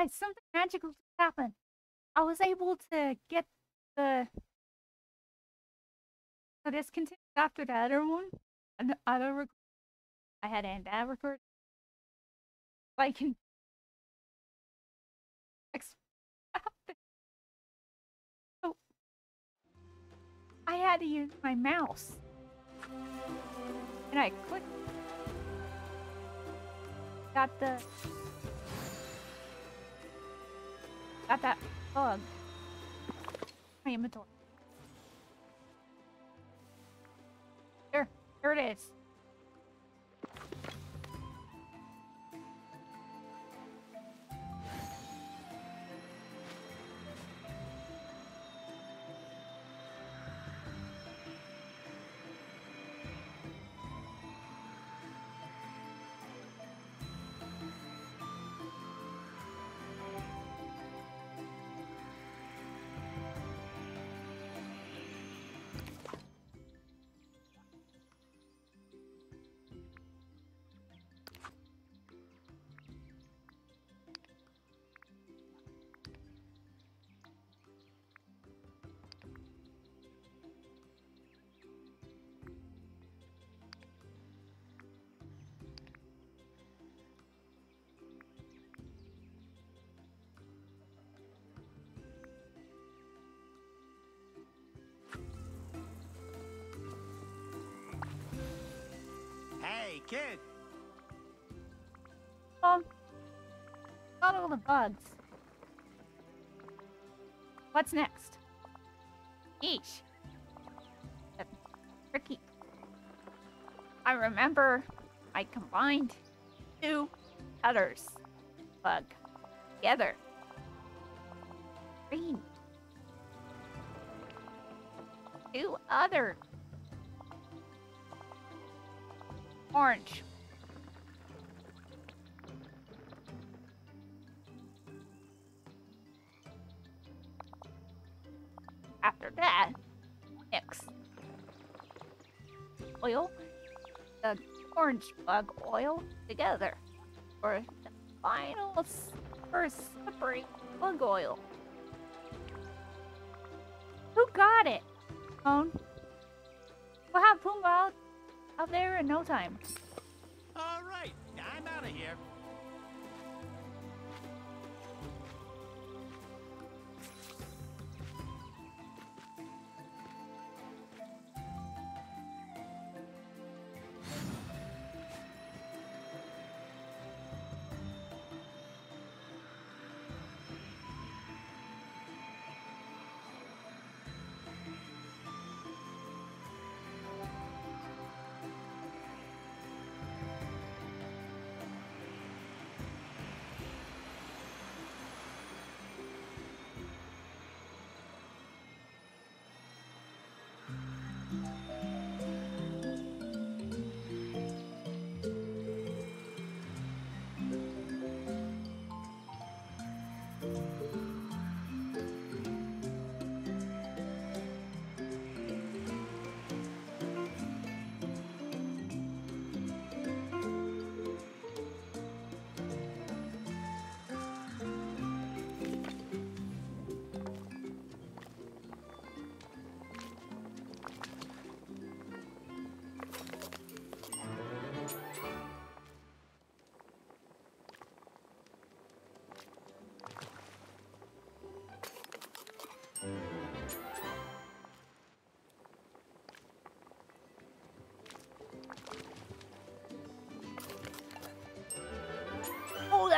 guys, something magical just happened. I was able to get the the discontinued after the other one. And the other rec- I had and that record. I can so oh. I had to use my mouse. And I clicked got the got that bug. I My inventory. There, there it is. Kid. Got all the bugs. What's next? Eesh. Tricky. I remember I combined two others bug together. Green. Two other orange. After that, mix oil, the orange bug oil together for the final super slippery bug oil. Who got it? Phone. Out there in no time.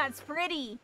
That's pretty.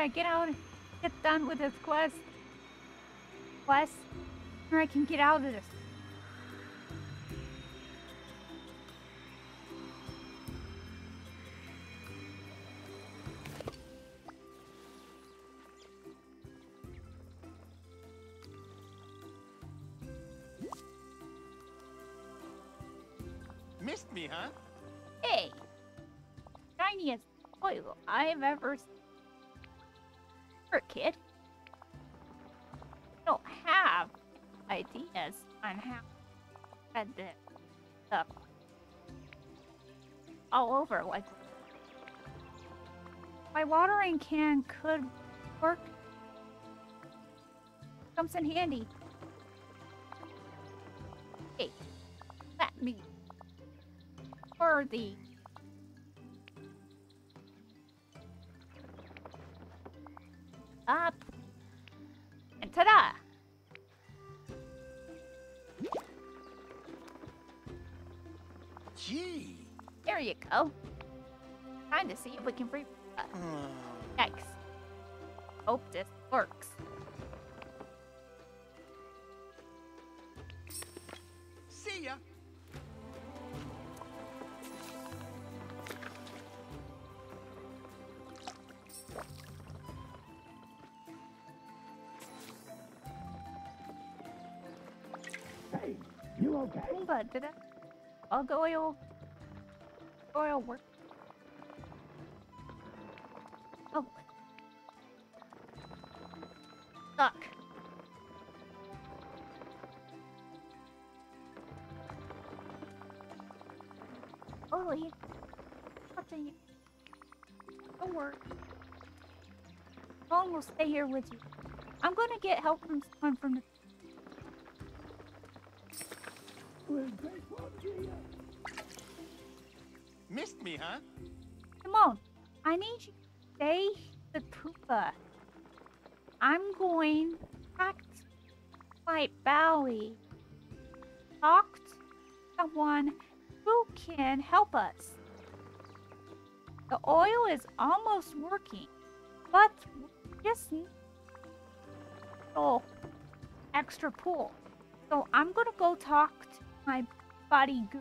I get out, and get done with this quest, quest, or I can get out of this. Missed me, huh? Hey, shiniest oil I've ever seen. Kid, I don't have ideas on how to spread this stuff all over. Like, my watering can could work. Comes in handy. Hey, let me for the up and ta-da! Gee. There you go. Time to see if we can free. Uh, Oh, yikes. Hope this works. But did it? Bug oil. Oil work. Oh. Stuck. Ollie. Watching you. Don't worry. Mom will stay here with you. I'm gonna get help from someone from the Missed me, huh? Come on. I need you to stay the Poopa. I'm going to fight Bowie. Talk to someone who can help us. The oil is almost working, but just little extra pool. So I'm gonna go talk to my buddy Goo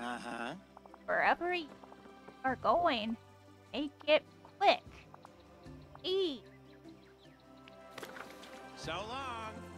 Uh-huh. wherever you are going, make it quick. E. So long.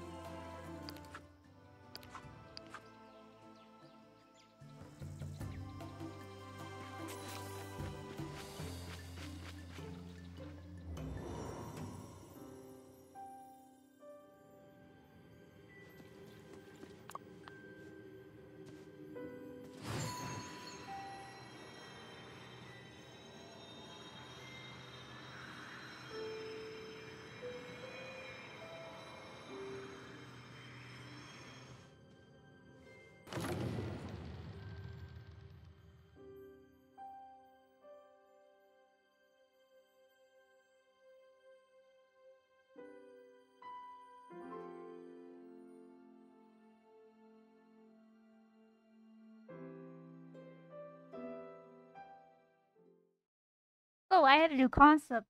Oh, I had to do concept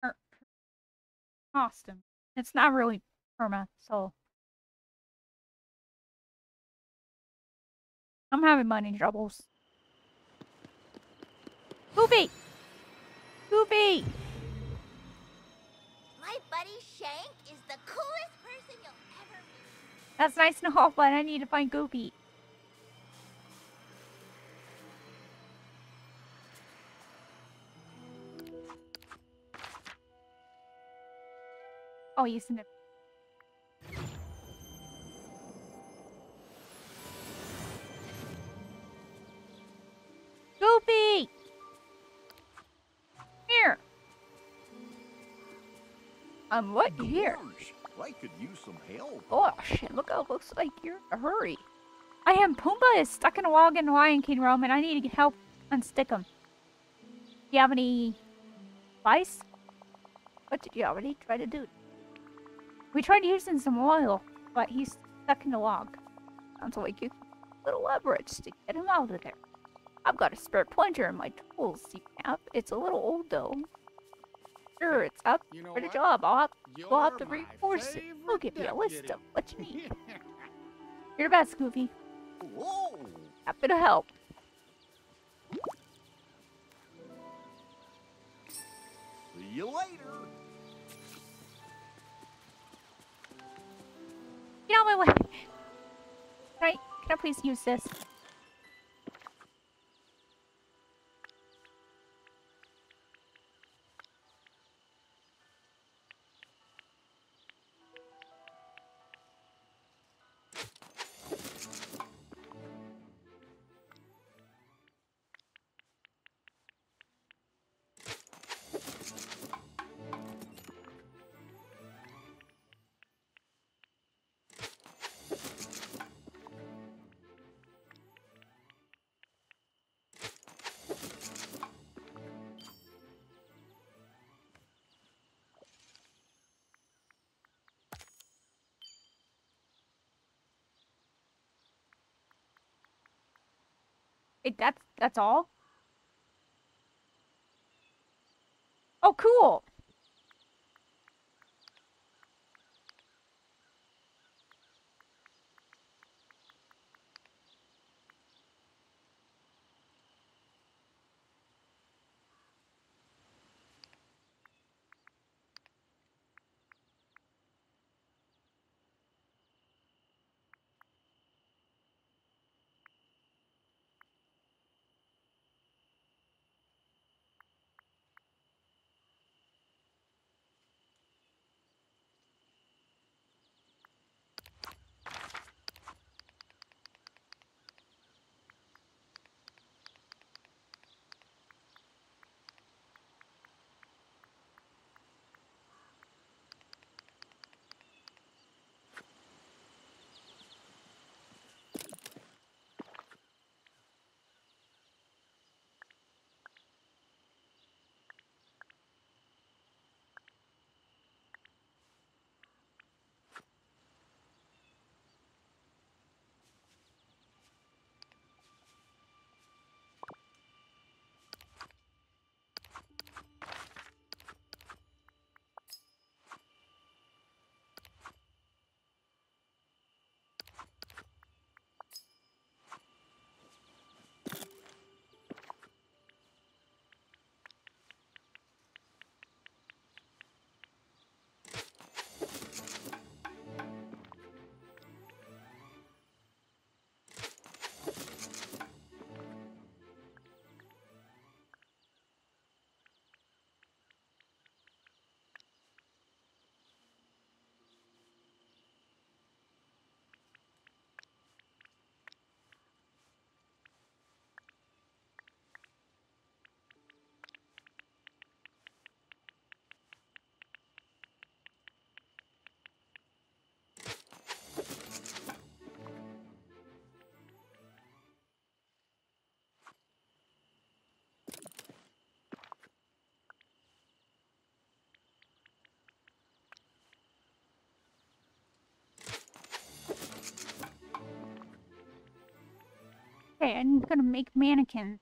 or costume. It's not really perma, so I'm having money troubles. Goofy! Goofy! My buddy Shank is the coolest person you'll ever meet. That's nice and all, but I need to find Goofy. Oh, it. Goofy! Here! I'm what here? I could use some help. Gosh, look how it looks like you're in a hurry. I am Pumbaa is stuck in a log in the Lion King realm and I need to get help unstick him. Do you have any advice? What did you already try to do? We tried using some oil, but he's stuck in the log. Sounds like you little leverage to get him out of there. I've got a spare plunger in my tools, CPAP. It's a little old though. Sure, it's up You know for the what? job. I'll have, we'll have to reinforce it. We'll give you a list of what you need. You're the best, Goofy. Whoa! Happy to help. See you later. Get out of my way. I, can I please use this? All? Oh, cool. Okay, I'm gonna make mannequin.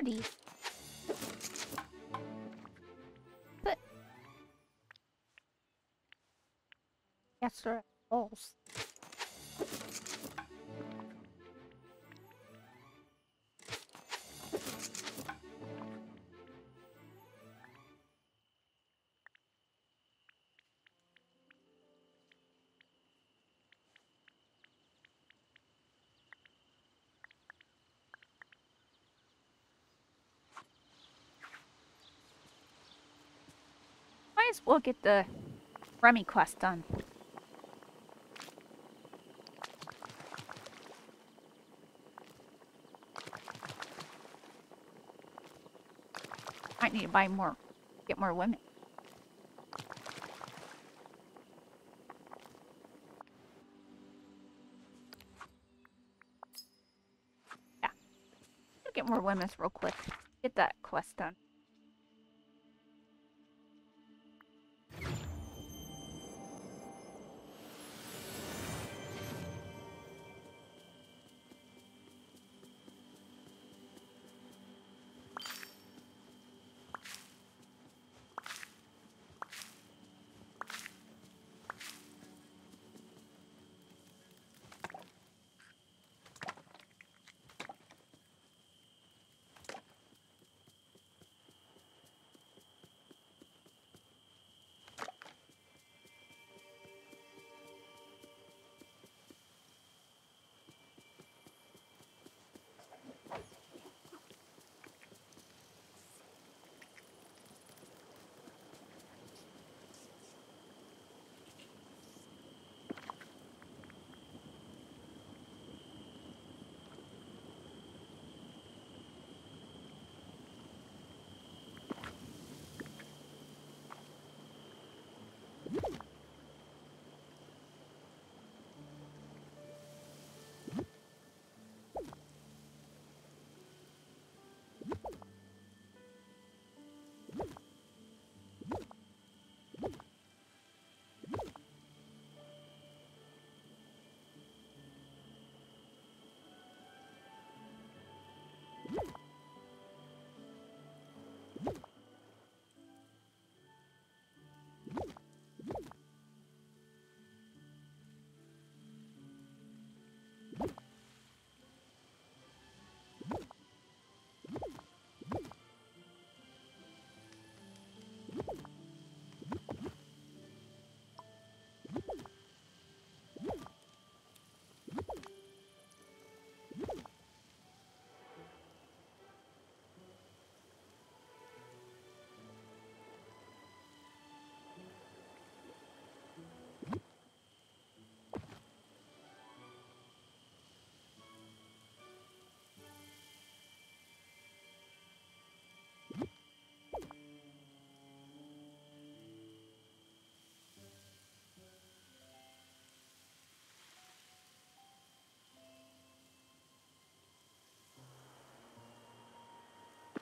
40. But... Yes, sir. Balls. As well get the Remy quest done. Might need to buy more, get more women. Yeah. Get more women's real quick. Get that quest done.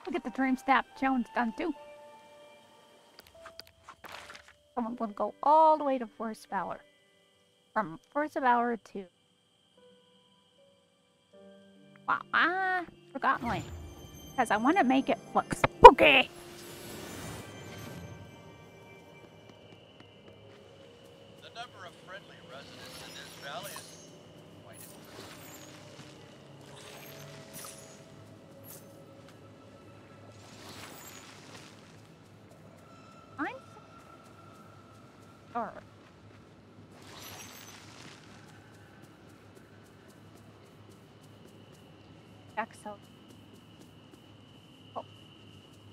We'll get the Dream Snap challenge done too. Someone will go all the way to Forest Valor. From Forest Valor to Wow, ah, Forgotten Land. Because I want to make it look spooky. So. Oh,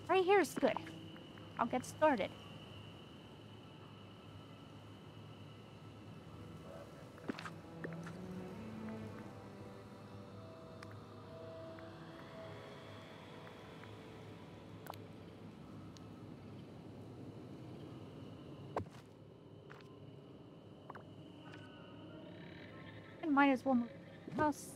right here is good. I'll get started. Might as well move the house.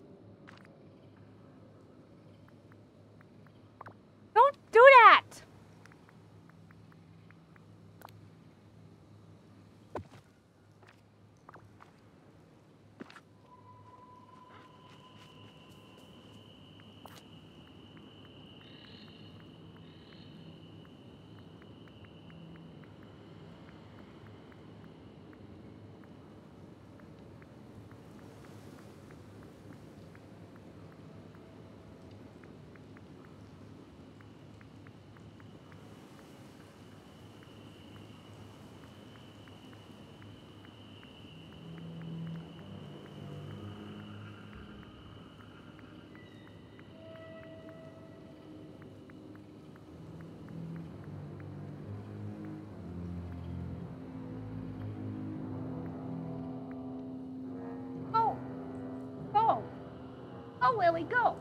Willie, go! Go!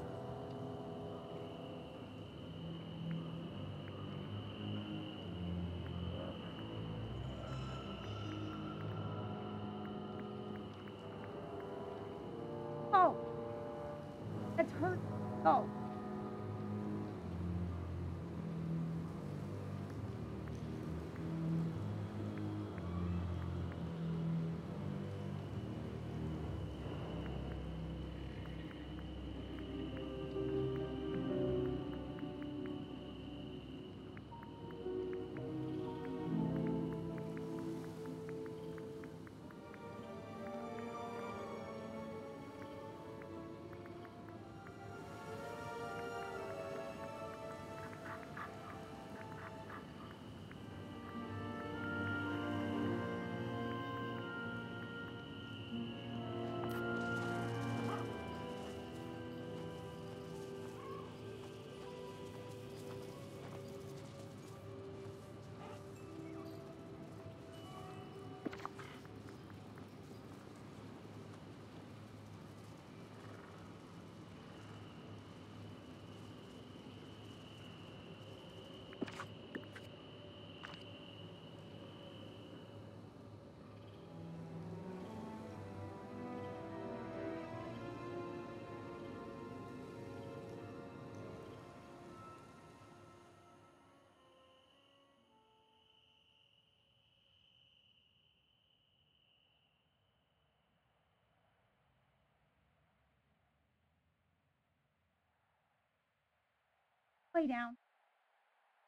Lay down.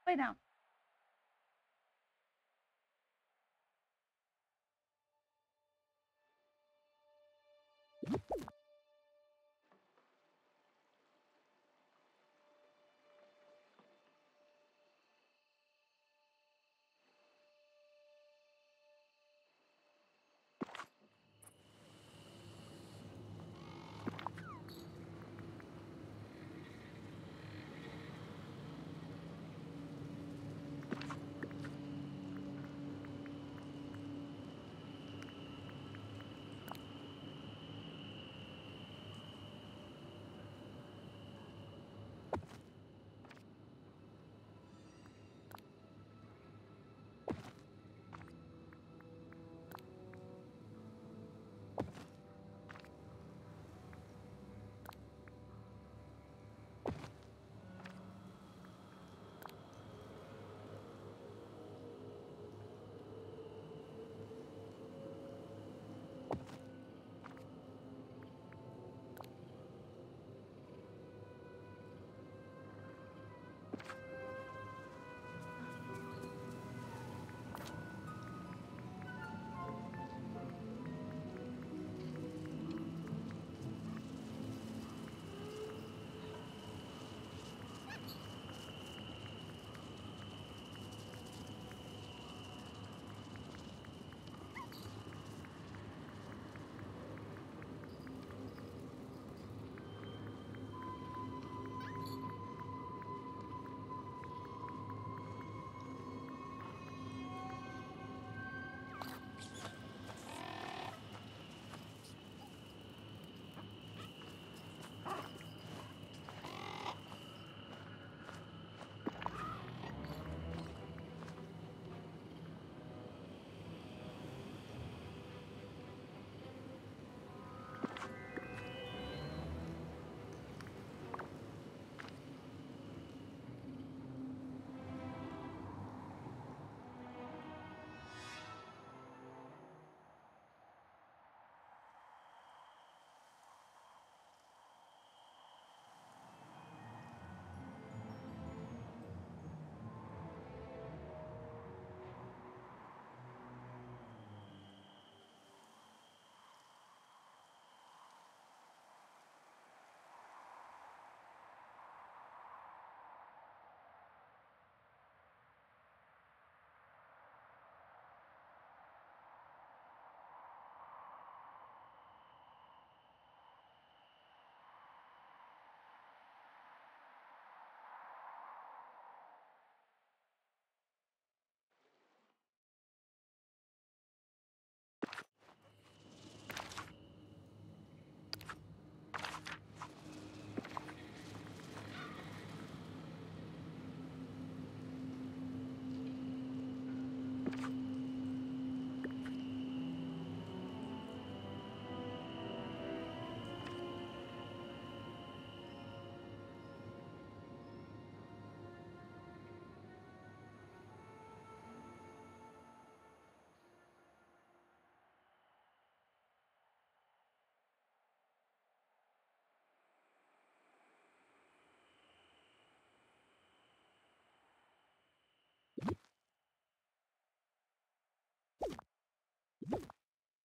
Lay down.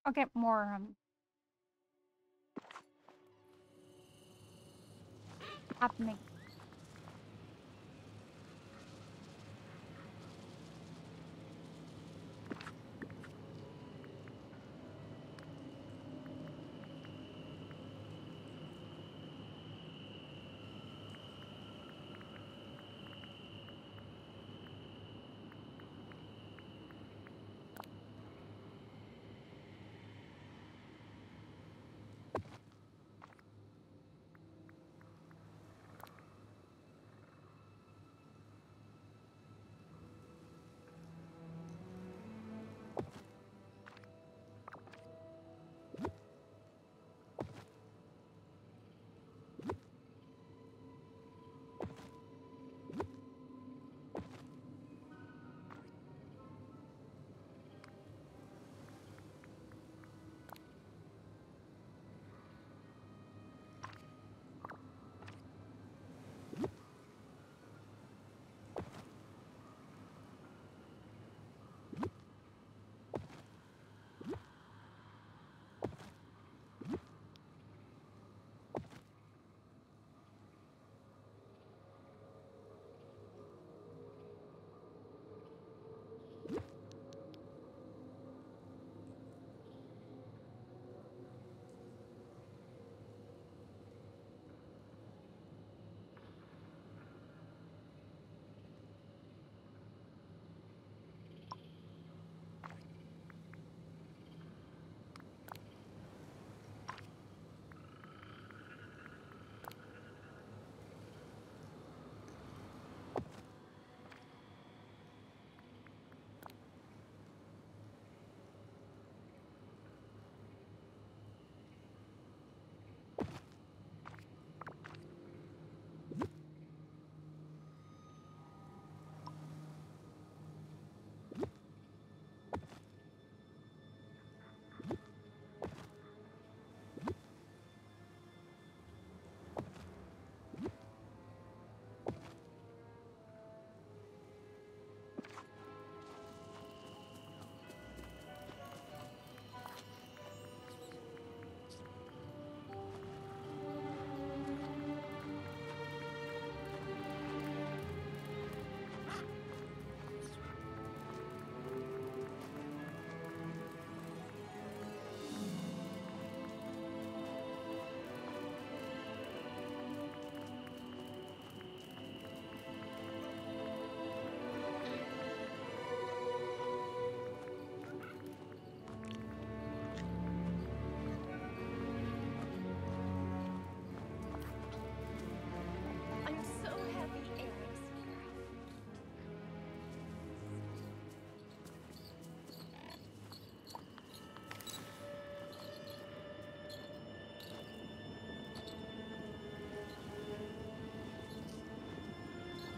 I'll get more um happening.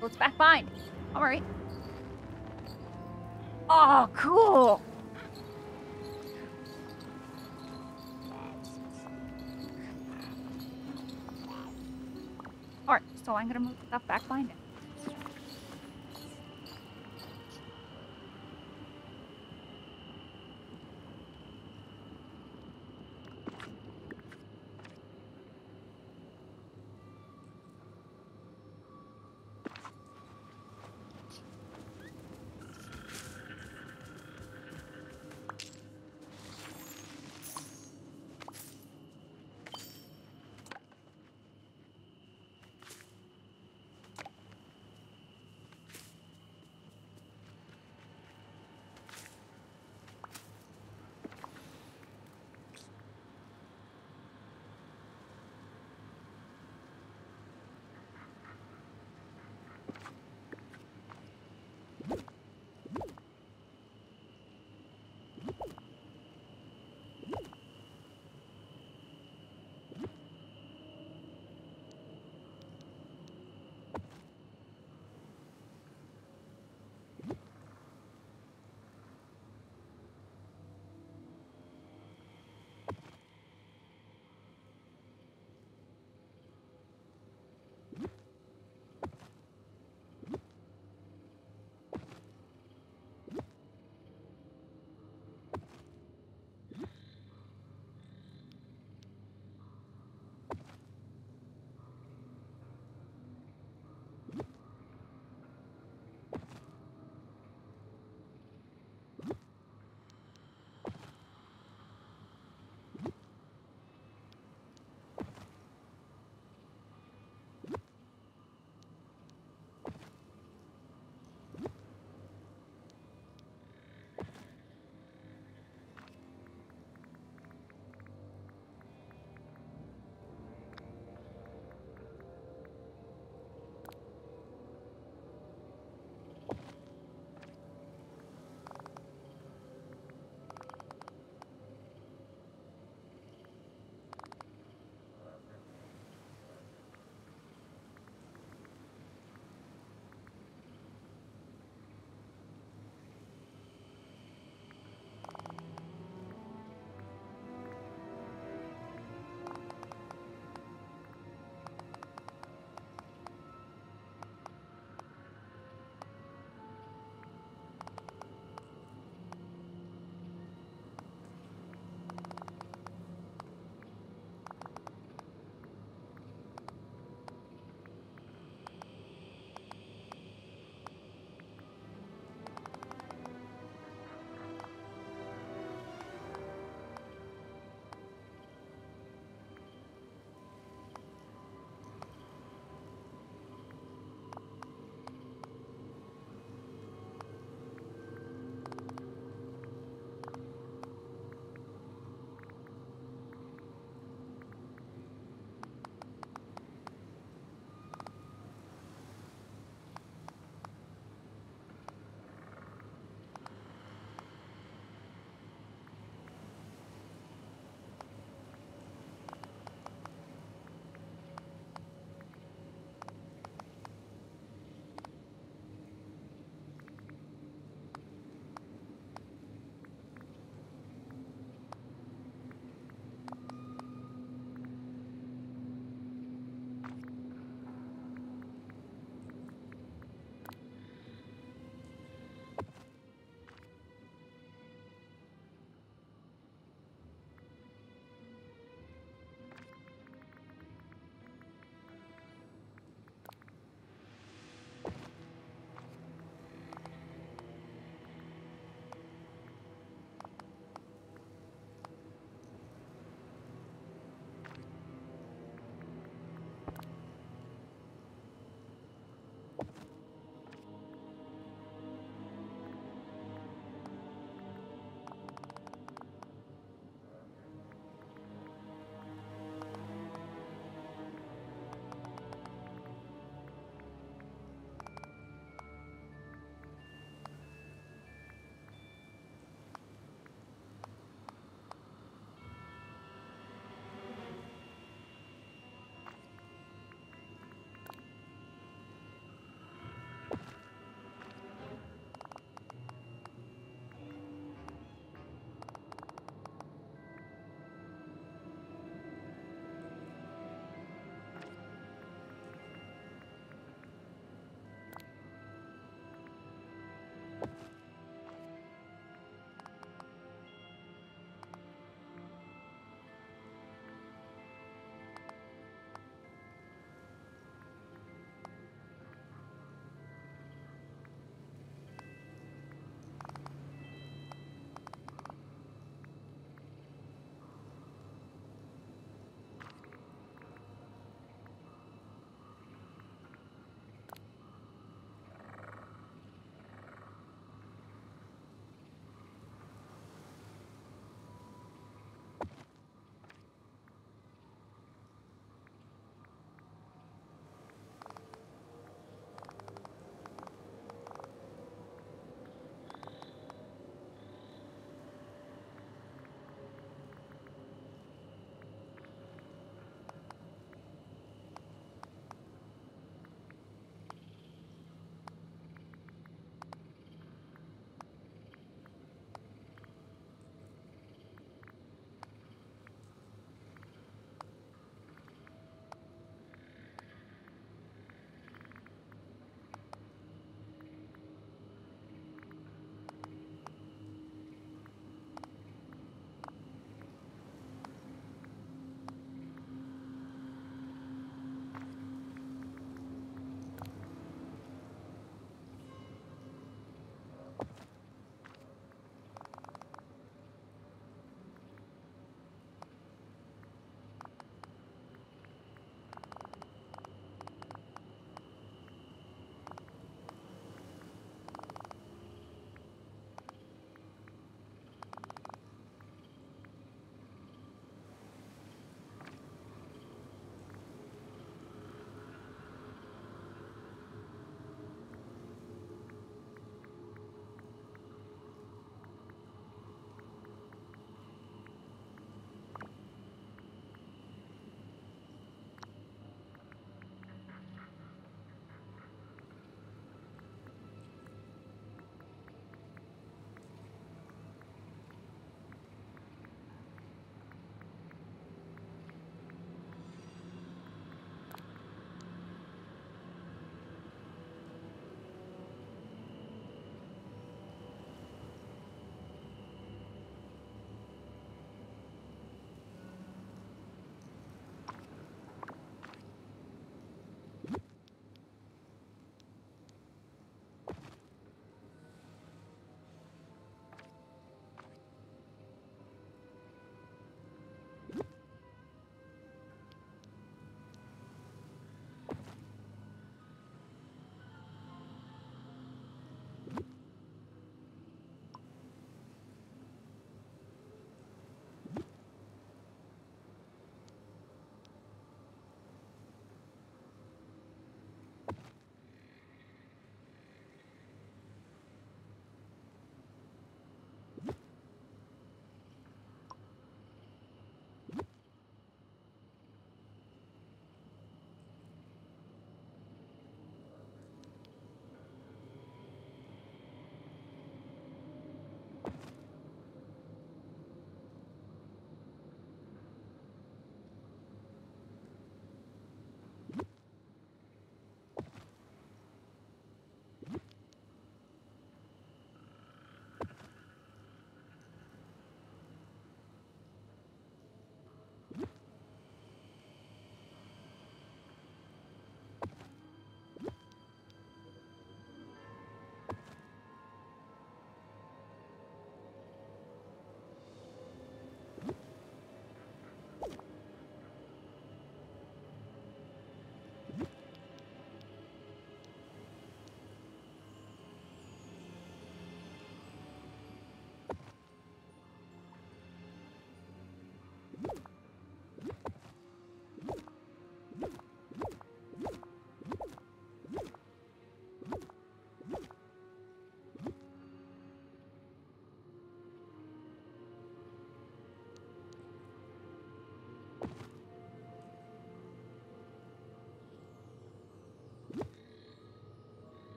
So it's back fine. Alright. Oh, cool. Alright, so I'm gonna move uh, stuff back behind it.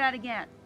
That again.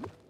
you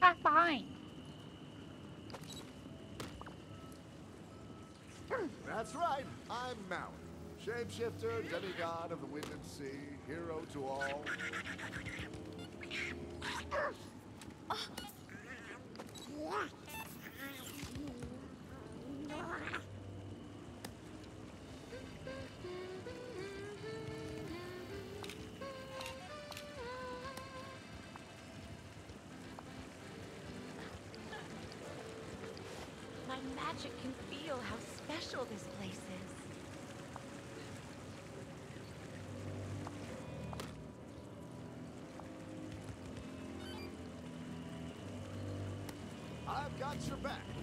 Behind. That's right. I'm Malin. Shapeshifter, demigod of the wind and sea, hero to all. Magic can feel how special this place is. I've got your back.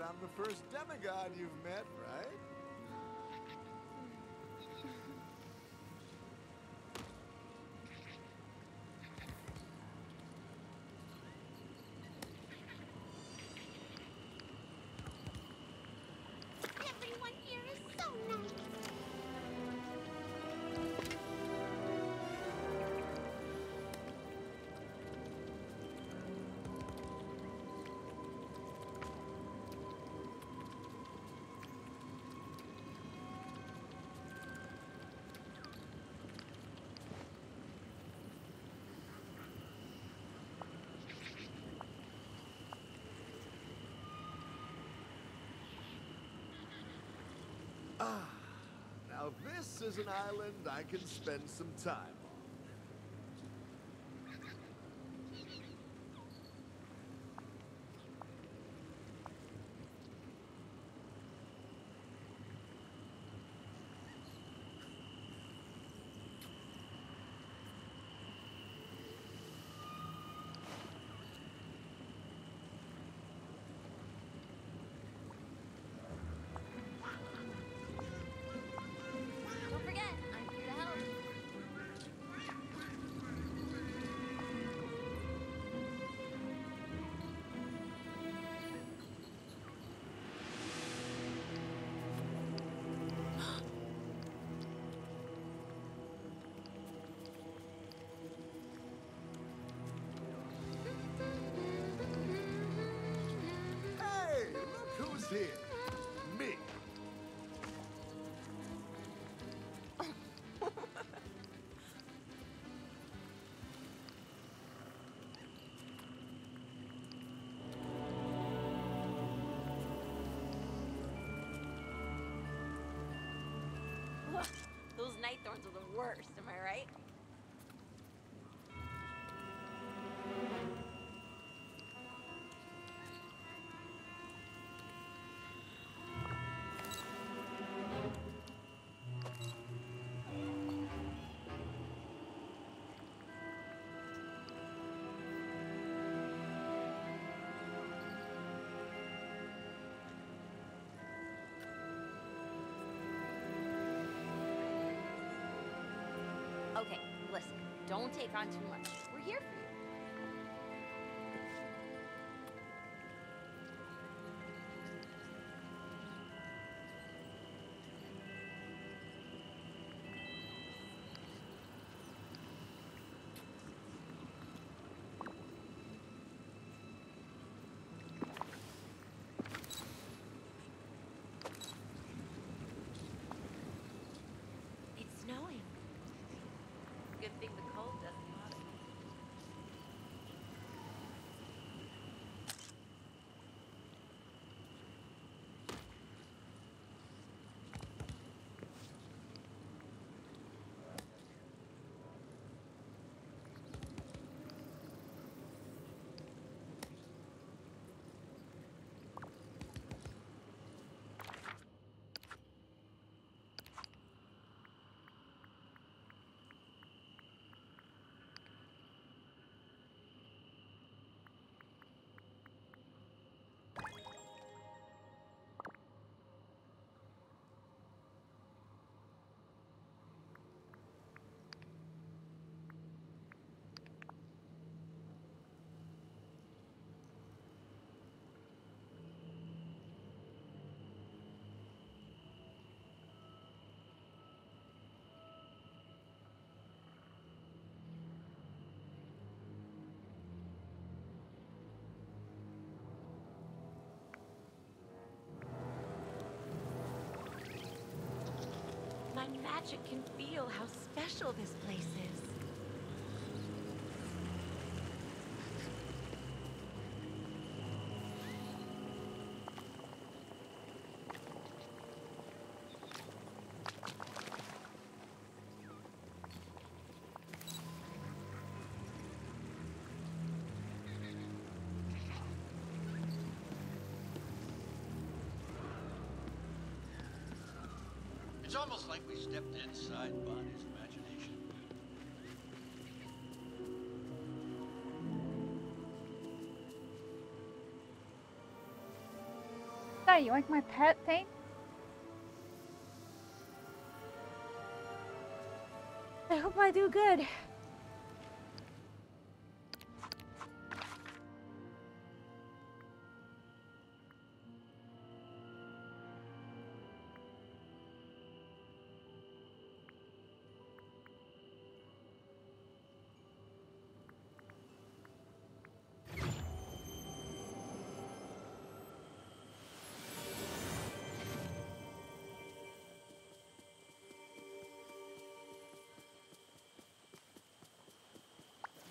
Bet I'm the first demigod you've met, Ah, now this is an island I can spend some time here. Me. Those night thorns are the worst, Okay, listen, don't take on too much. We're here for you. Good thing Ratchet can feel how special this place is. It's almost like we stepped inside Bonnie's imagination. So, you like my pet thing? I hope I do good.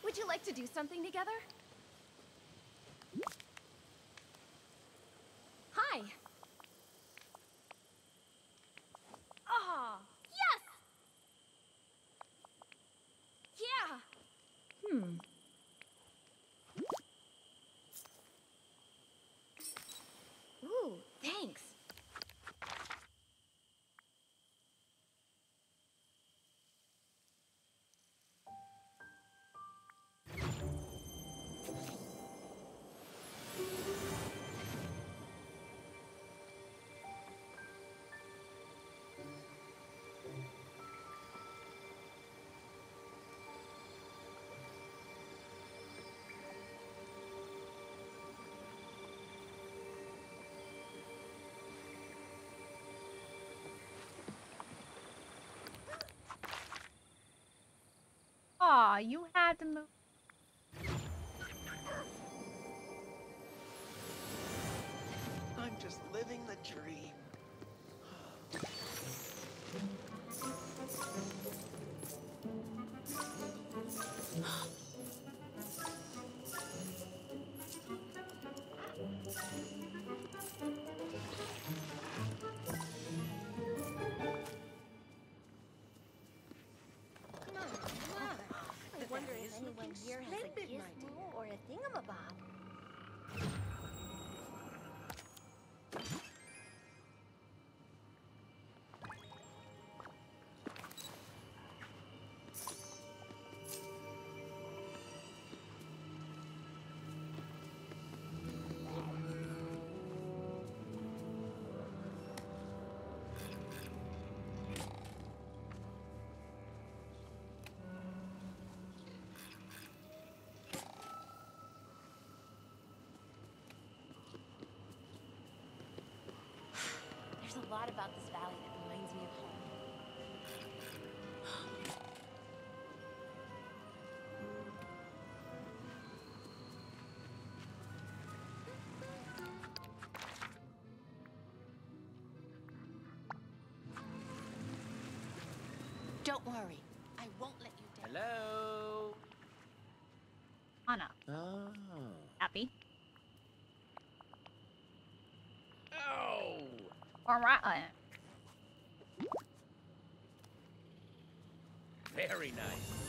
Would you like to do something together? Hi. Ah, yes. Yeah. Hmm. Ooh, thanks. You had to move. Here has a gizmo or a thingamabob. A lot about this valley that reminds me of home. Don't worry. I won't let you down. Hello. Anna, Oh. happy? Oh. Alright. uh, Very nice.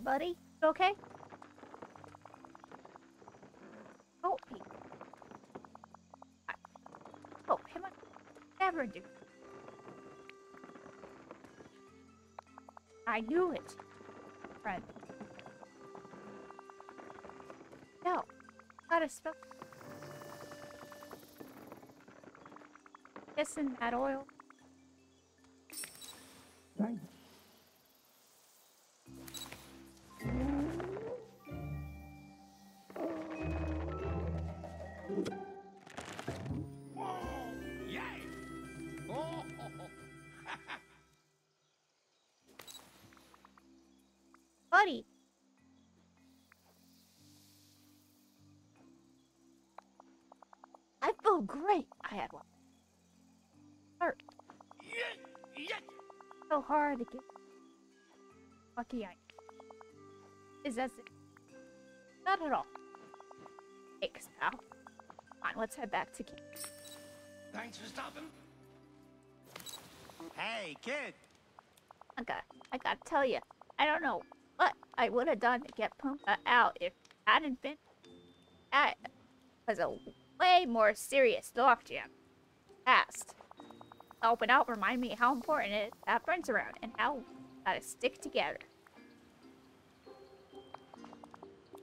Buddy? You okay? He. I, oh, him I never do. I knew it, friend. No, gotta spell. Kissing that oil. Hard to get. Lucky I. Is that it? Not at all. Thanks, pal. Fine, let's head back to camp. Thanks for stopping. Hey, kid. I got, I gotta tell you, I don't know what I would have done to get Pumbaa out if it hadn't been. That was a way more serious dog jam. Helping out remind me how important it is to have friends around and how we gotta stick together.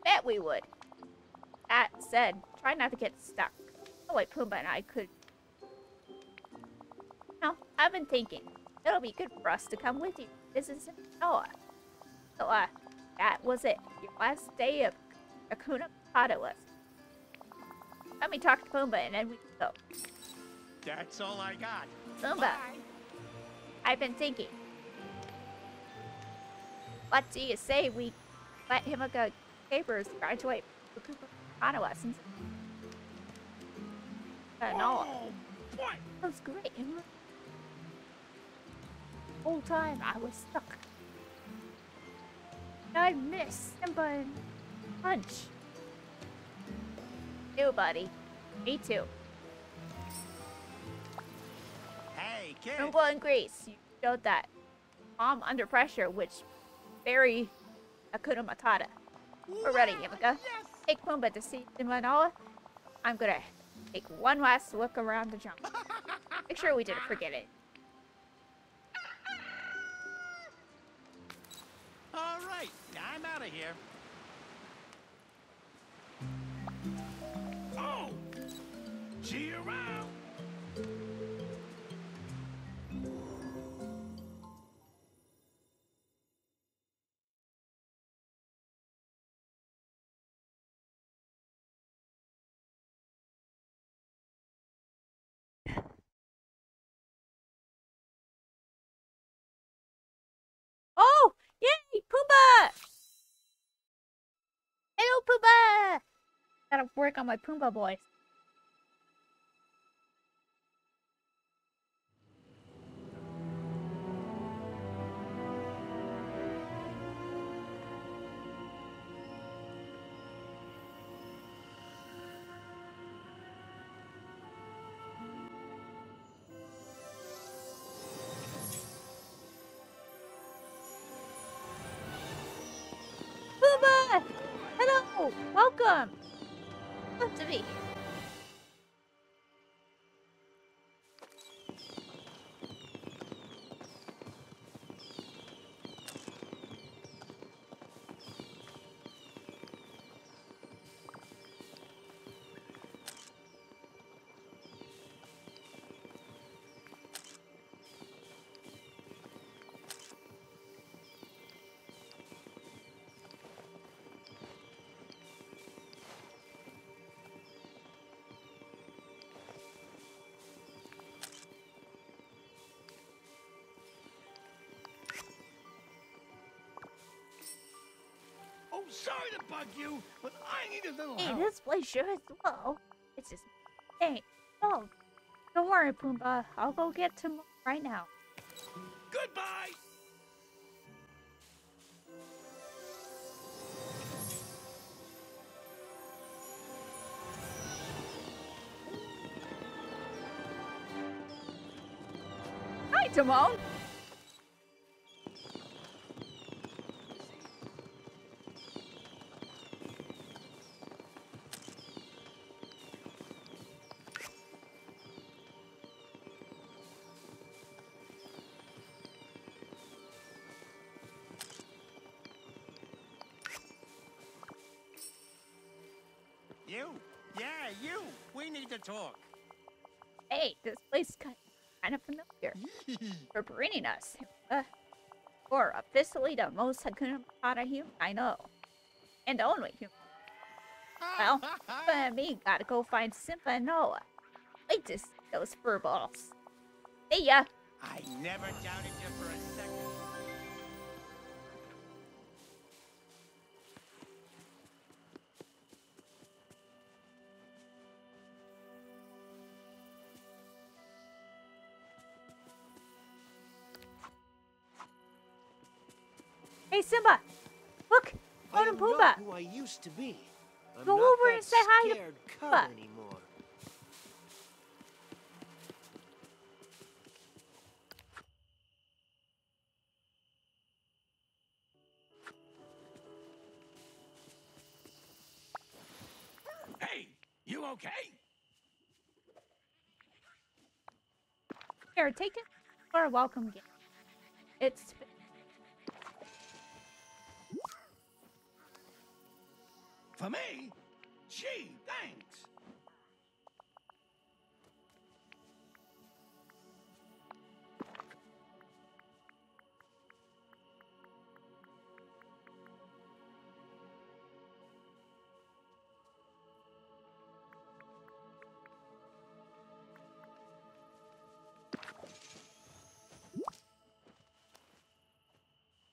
Bet we would. That said, try not to get stuck. Oh wait, Pumbaa and I could. Now, I've been thinking, it'll be good for us to come with you. This is Noah. So, uh, that was it. Your last day of Akuna list. Let me talk to Pumbaa and then we go. That's all I got. Pumbaa, I've been thinking. What do you say we let Himaka Capers graduate from lessons? Uh, Noah. Oh, boy. That was great. Himika. Whole time I was stuck. I miss Simba and Punch. Too, buddy. Me too. Kid. And Grace, you showed that calm under pressure, which very Hakuna Matata. We're ready, Yamaka. Take Pumbaa to see Nala. I'm gonna take one last look around the jungle. Make sure we didn't forget it. All right, I'm out of here. Oh! See you around. Hello, Pumbaa! Gotta work on my Pumbaa voice. Sorry to bug you, but I need a little Hey, help. this place sure is slow. It's just hey, oh, don't worry, Pumbaa. I'll go get to right now. Goodbye. Hi, Timon. Talk. Hey, this place is kind of familiar. For bringing us. Uh, or officially the most Hakuna Matata human I know. And the only human. Well, but and me gotta go find Simba and Noah. Wait to see those fur balls. See ya! I never doubted you for a second. Simba! Look! I Timon am and Pumbaa! not who I used to be. I'm Go over and say hi to scared cub Pumbaa. anymore. Hey, you okay? Here, take it for a welcome gift. It's For me? Gee, thanks.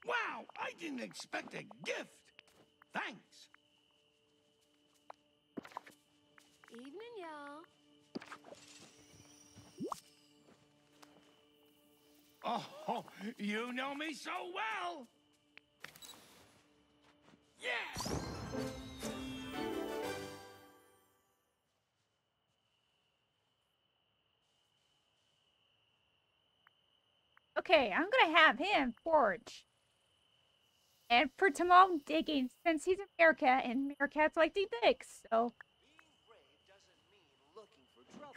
Wow, I didn't expect a gift. Thanks. Oh, you know me so well. Yes. okay. I'm gonna have him forge. And for Timon digging, since he's a meerkat and meerkats like to dig, so Being brave doesn't mean looking for trouble.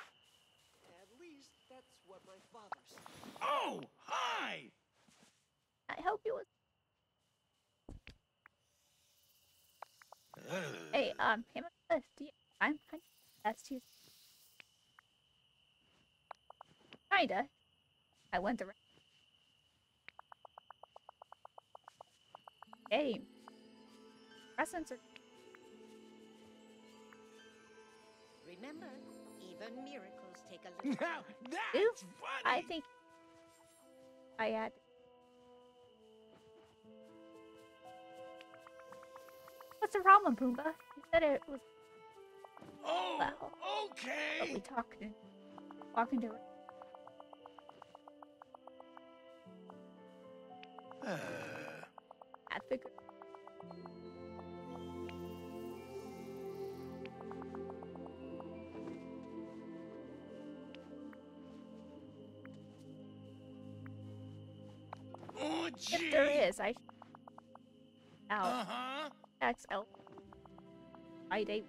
At least that's what my father said. Oh, hi. I hope you was. Hey, um, him this. Do you, I'm kind that's you. Kinda. I went around. right. Hey. Presents are Remember, even miracles take a little Now that's Ooh, funny. I think I had. What's the problem, Pumbaa? You said it was Oh, well, but we okay. talked and walking to it. Uh, I figured. If there is, I. Out. Uh huh. XL. I date.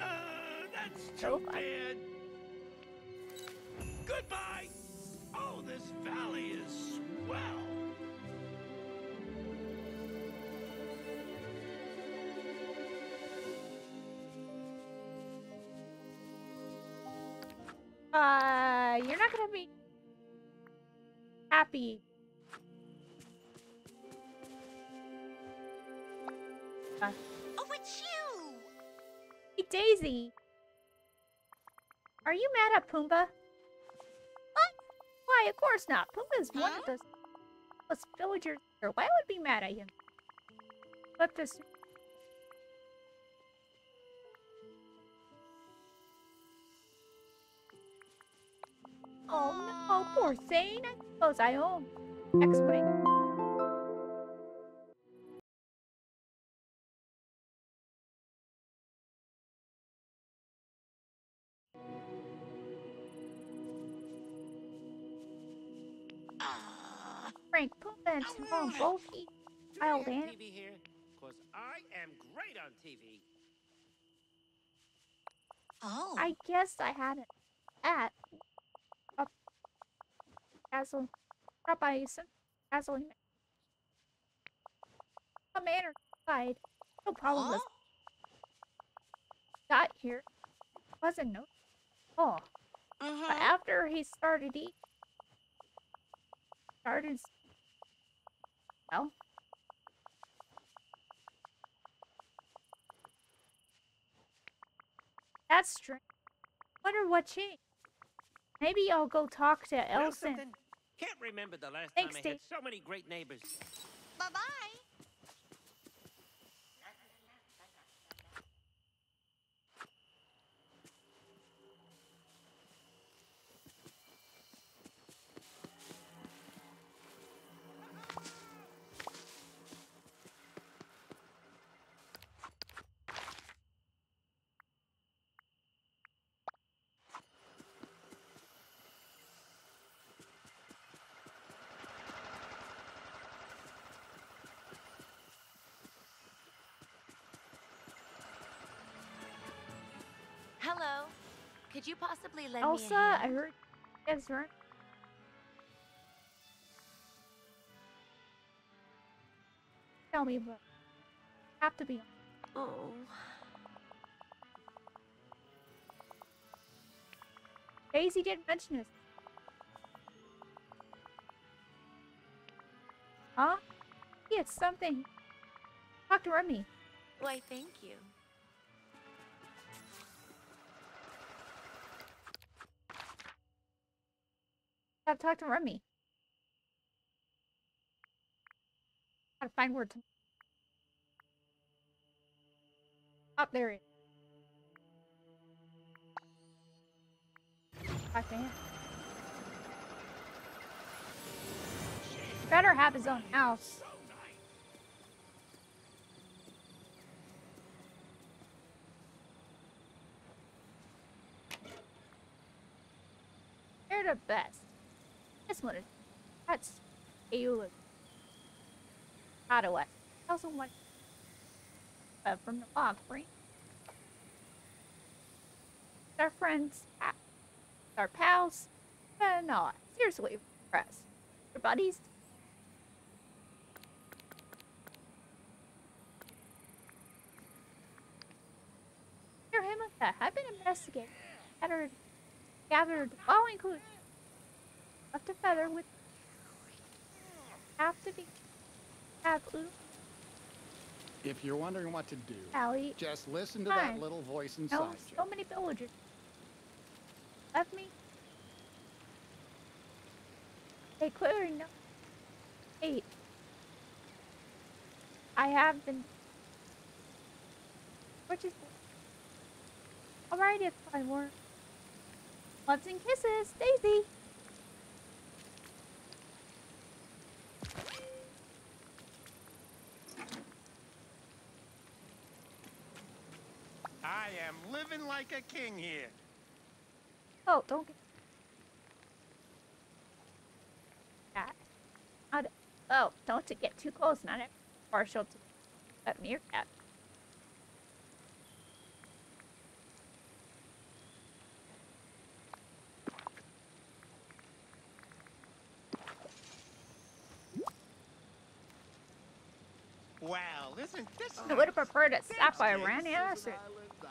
Uh, that's So too fun. bad. Goodbye. Oh, this valley is swell. Uh, you're not gonna be happy. Oh, it's you! hey, Daisy. Are you mad at Pumbaa? What? Why, of course not. Pumbaa's one of the most villagers here. Why would be mad at him? But this. Oh no, poor thing. I suppose I owe him. Explanation. Frank, Pumbaa, and Timon both eat Do they wild have animals. TV here? Because I am great on TV. Oh. I guess I had it at up castle up by some castle in a manor side. No problem with got here, wasn't no. Oh, but Mm-hmm. after he started eating, started. S- Well. That's strange. Wonder what changed. Maybe I'll go talk to Elson. Can't remember the last Thanks, time I had so many great neighbors. Bye-bye. Hello. You possibly lend Elsa, me a I heard you guys run. Tell me, but have to be. Oh. Daisy didn't mention this. Huh? It's something. Talk to Remy. Why, thank you. Gotta talk to Remy. Gotta find words. Up there. it is. Talk to. Better have his own house. They're the best. This one is. That's Ayula. Ottawa. Also one. Uh, from the log free. Our friends. Our pals. Uh, no, seriously, impressed. Your buddies. Hear him. I've been investigating. Gathered, gathered the following. Left a feather with have to be have Oodle If you're wondering what to do, Allie. just listen to Fine. that little voice No, inside you. so many villagers left me. They clearly know. Eight. I have been. Which is. Alright, if I were. Loves and kisses, Daisy. I am living like a king here. Oh, don't get that. Oh, don't get too close. Not partial to meerkat. Wow, isn't this I would have preferred a sapphire ran answer.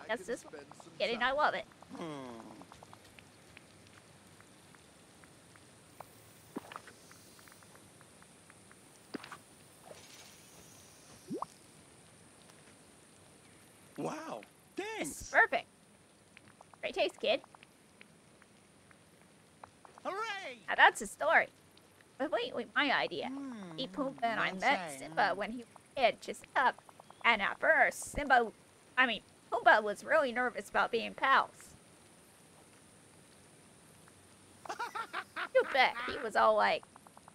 That's this one. Kidding, I love it. Hmm. Wow, thanks. perfect. Great taste, kid. Hooray! Now that's a story. But wait, wait, my idea. Hmm, Eat Pumbaa and I met Simba when he was just up. And at first, Simba, I mean, Pumbaa was really nervous about being pals. You bet. He was all like,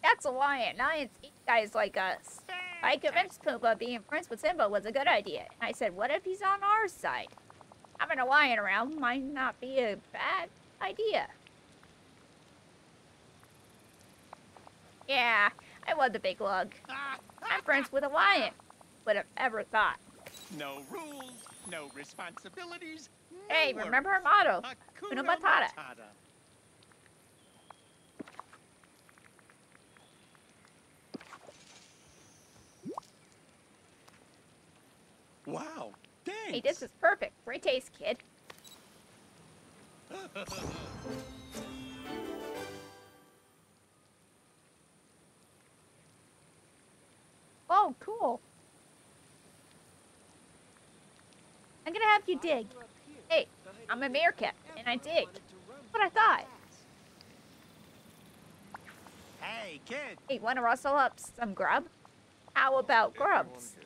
that's a lion. Lions eat guys like us. I convinced Pumbaa being friends with Simba was a good idea. And I said, what if he's on our side? Having a lion around might not be a bad idea. Yeah, I love the big lug. I'm friends with a lion. Would have ever thought. No rules, no responsibilities. no Hey, worries. remember our motto. Hakuna Hakuna Matata. Matata. Wow, thanks. Hey, this is perfect. Great taste, kid. Oh, cool. I'm gonna have you dig. Hey, I'm a meerkat, and I dig. That's what I thought. Hey, kid. Hey, wanna rustle up some grub? How about grubs?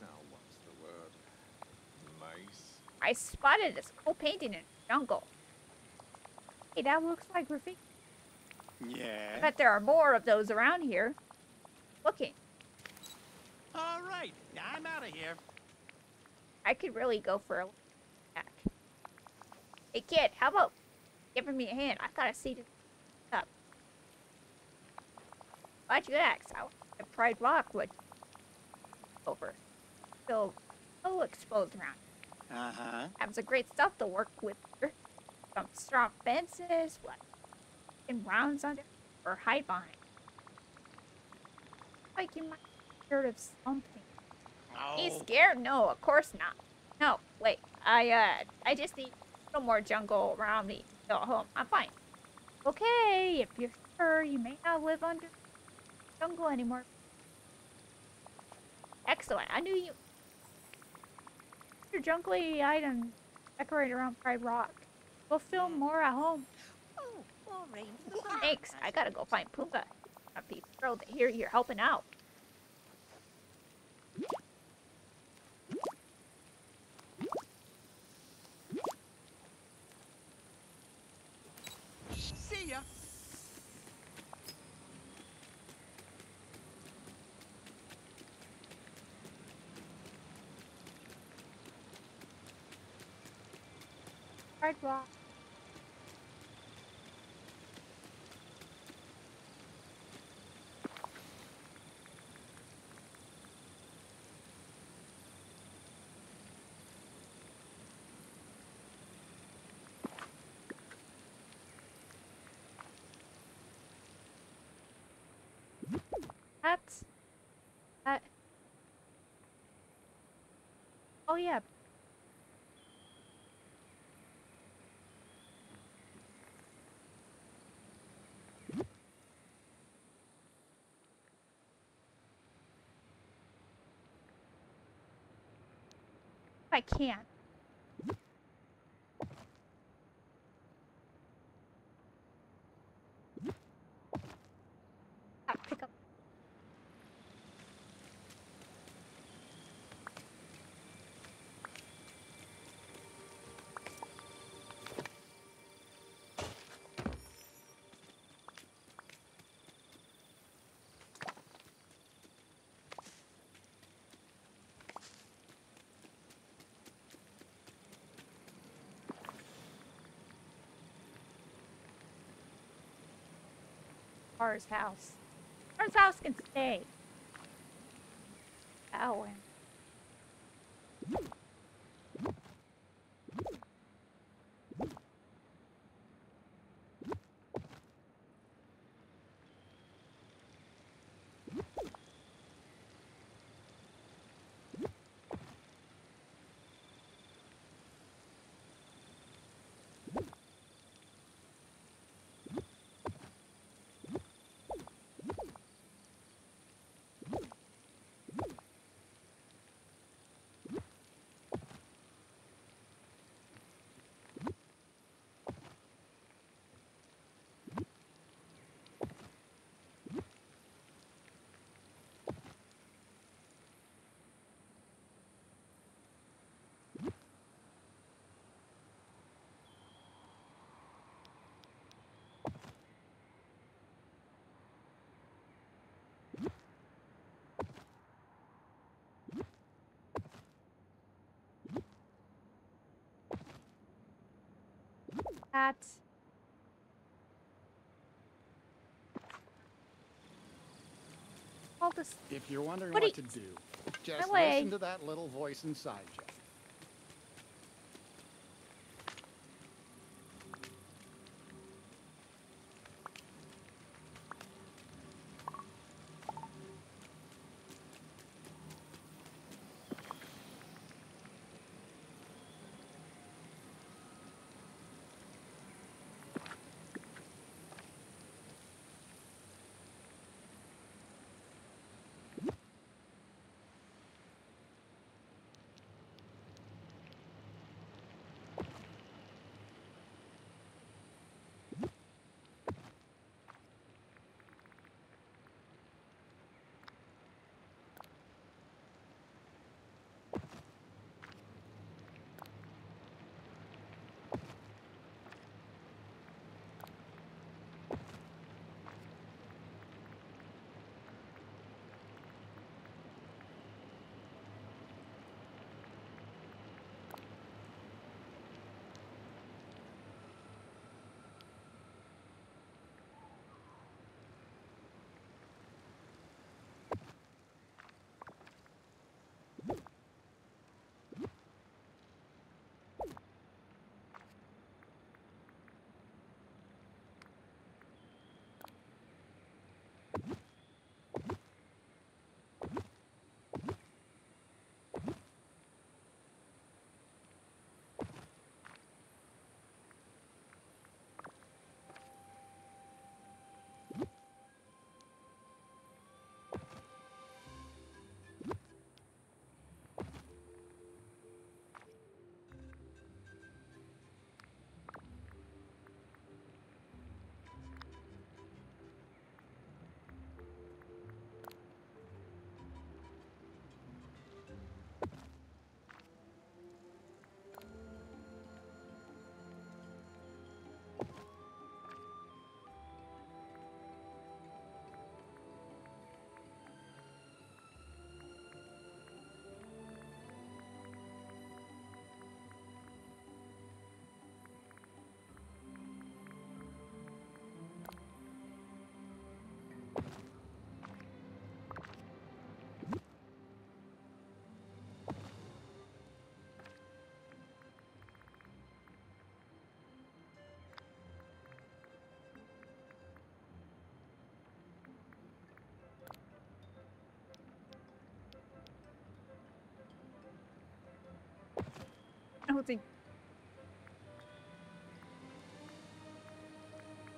Now, what's the word? Nice. I spotted this cool painting in the jungle. Hey, that looks like graffiti. I Yeah. bet there are more of those around here. Looking. All right. I'm out of here. I could really go for a back. Hey kid, how about giving me a hand? I gotta see this up. Why'd you ask? I the Pride Rock would over. Still a little exposed around. Uh huh. Have some great stuff to work with here. Some strong fences, what and rounds under or hide behind. Like you might have heard of something. He's Oh. scared? No, of course not. No, wait. I uh I just need a little more jungle around me. Go home. I'm fine. Okay, if you're sure, you may not live under jungle anymore. Excellent. I knew you Your jungly items decorated around Pride Rock. We'll film more at home. Oh, thanks. I gotta go find Pumbaa. I'd be thrilled you're helping out. See ya. Pride Rock. That's that. Oh yeah. I can. Ah, pick up. Tara's house. Tara's house can stay. Owen. That's all this. If you're wondering What what, to do, just listen to that little voice inside you.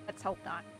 Let's hope not.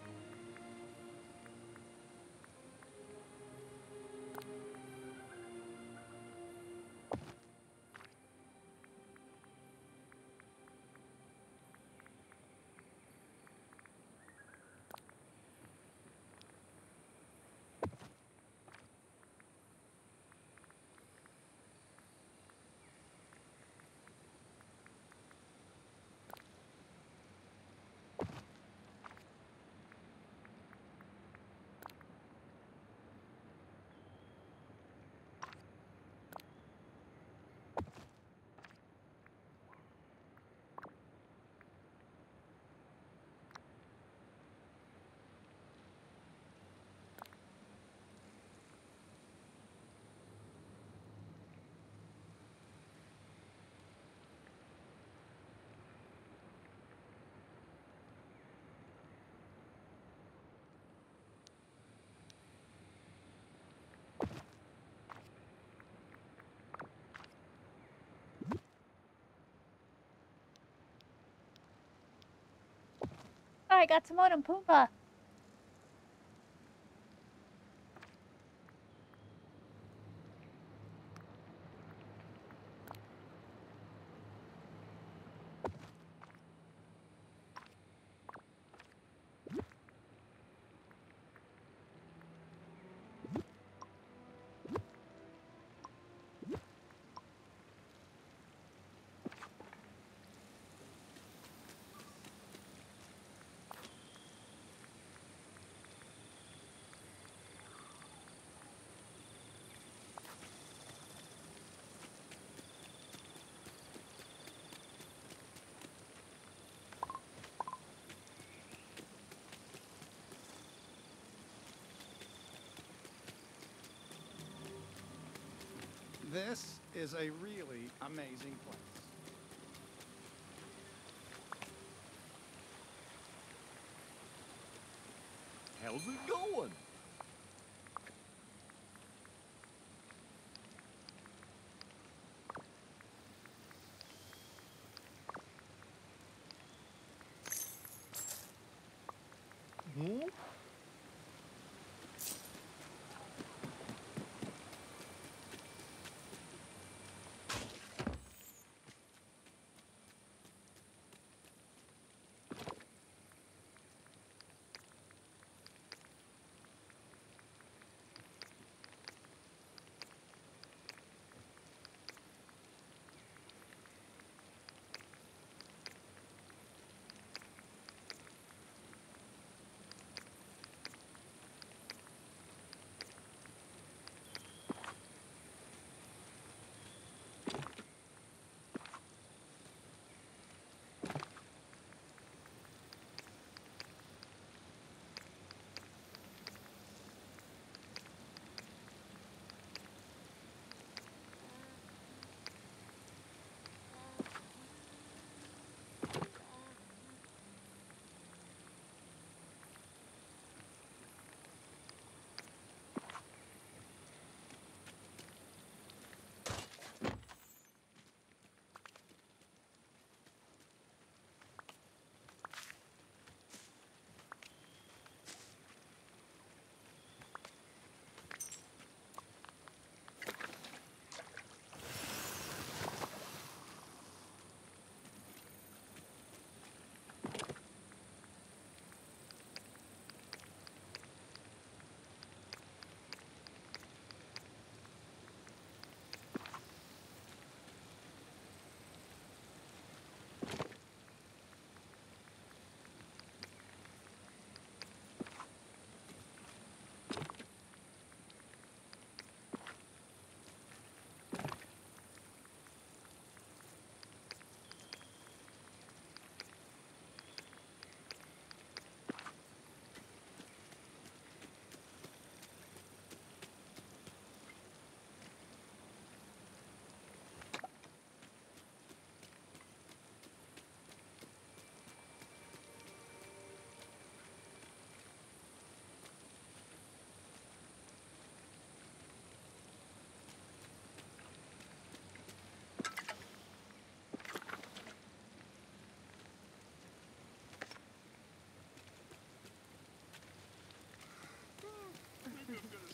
I got Timon and Pumbaa. This is a really amazing place. How's it going? Hmm? You've got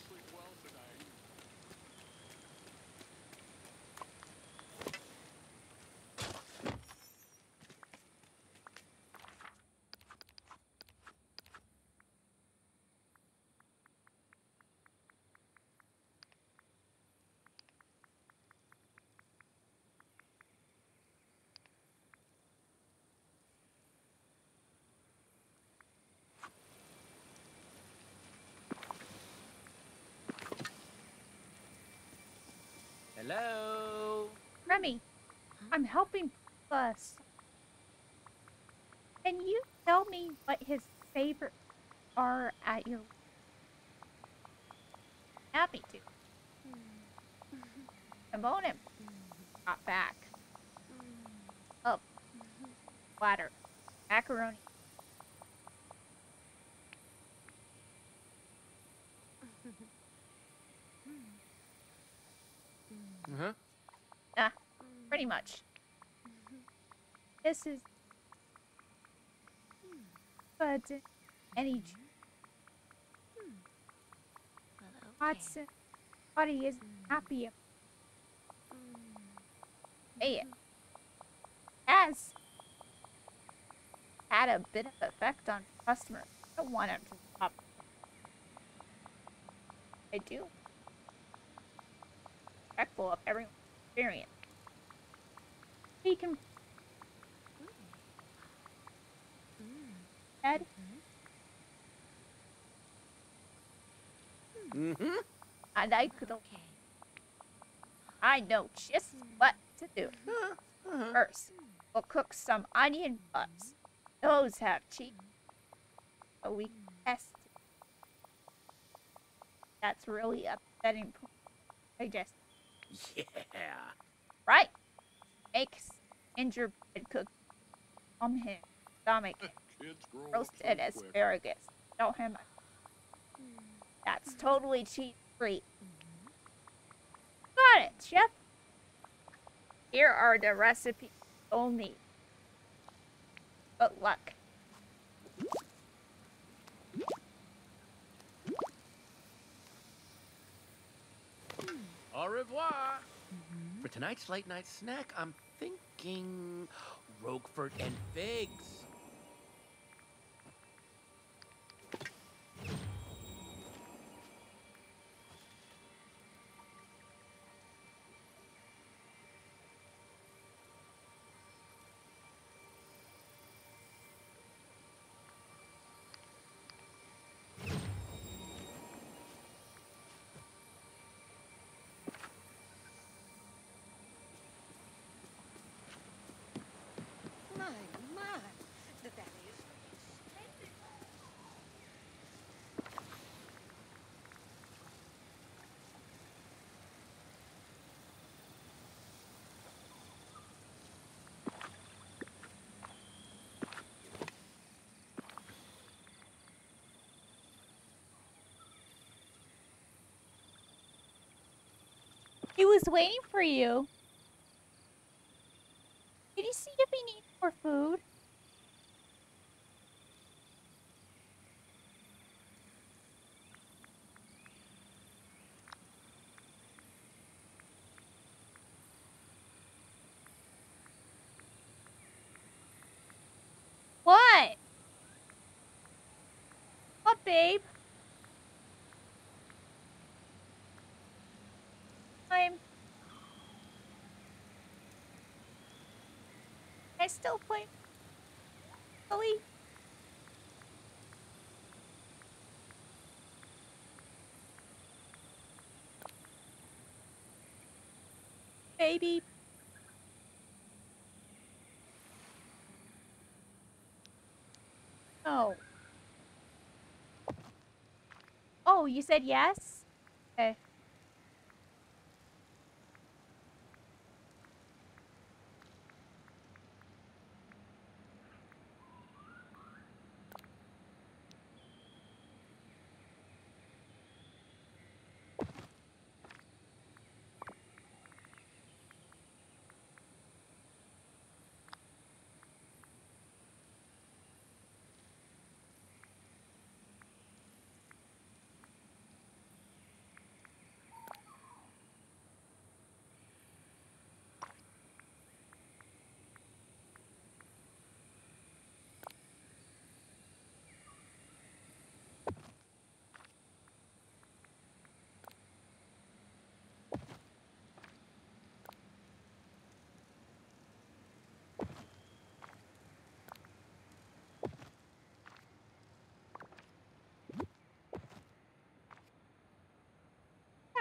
Hello? Remy, I'm helping Bus. Can you tell me what his favorites are at your happy to? Hmm. Timon and got back. Hmm. Up. Platter. Macaroni. Uh-huh. Ah, pretty much. Is. But uh, any. Hmm. Watson, hmm. buddy is hmm. happy. Hey, has had a bit of effect on customers. I don't want him to stop. I do. Respectful of everyone's experience. He can. Ed, Mm-hmm. I like okay. I know just what to do. First, we'll cook some onion butts. Those have cheese. So we can test. That's really upsetting. I just Yeah. right. Makes gingerbread cookies. Um him. Stomach. Kids grow up Roasted asparagus. Don't have him. That's totally cheese free. Got it, chef. Here are the recipes only. Good luck. Au revoir. For tonight's late night snack, I'm thinking Roquefort and figs. Was waiting for you. Did you see if he needs more food? What? What, babe? I still play. Billy. Baby. Oh. Oh, you said yes? Okay.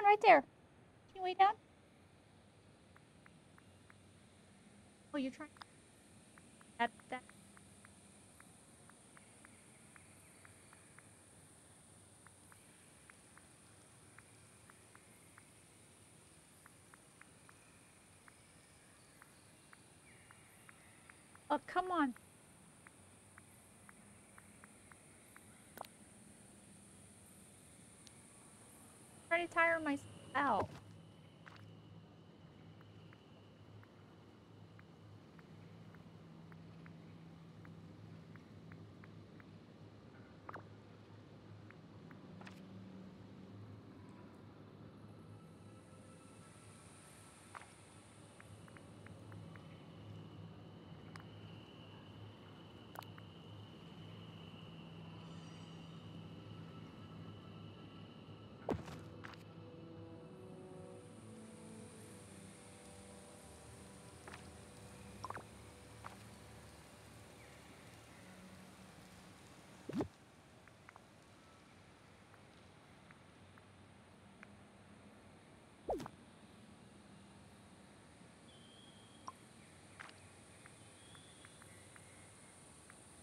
right there. Can you wait down? Oh, you're trying. At that. Oh, come on. Trying to tire myself out.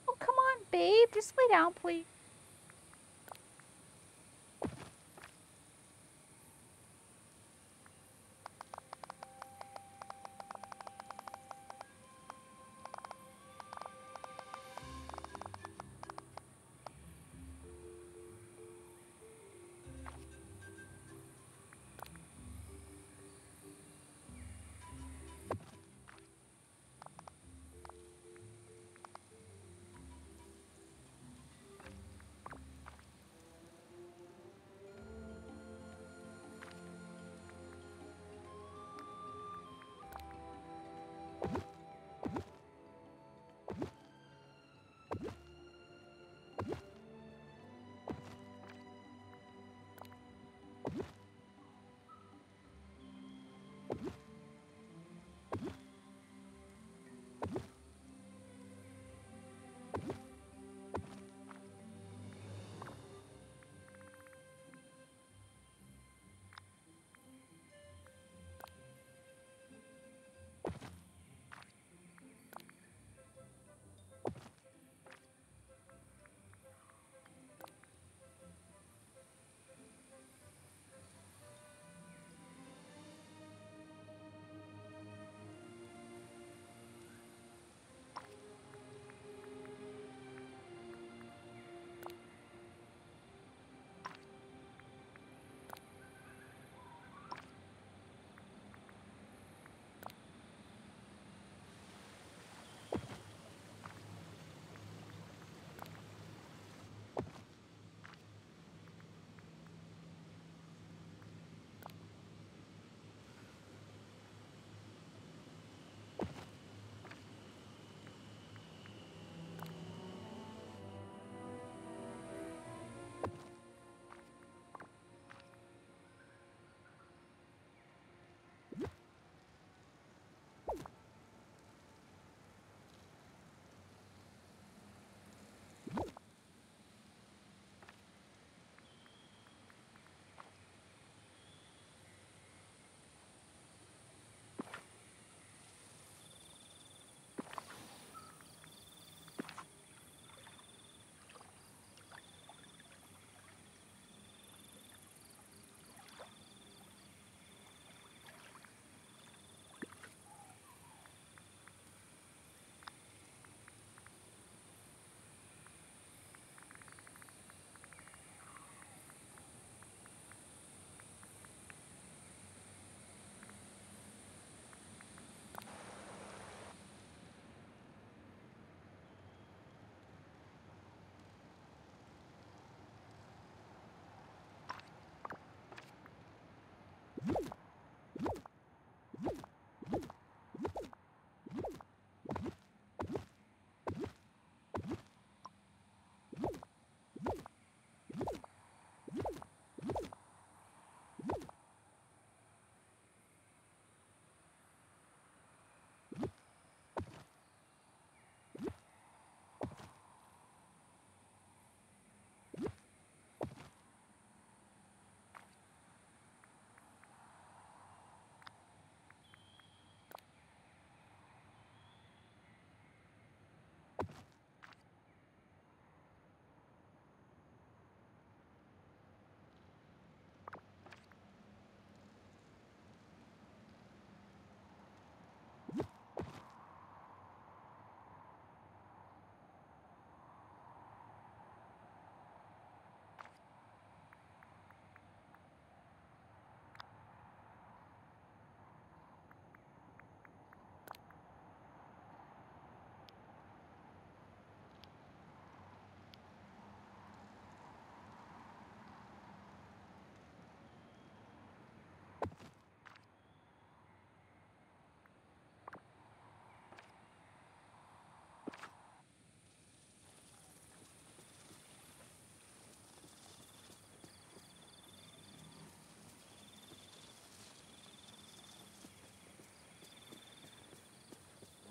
Oh, come on, babe. Just lay down, please.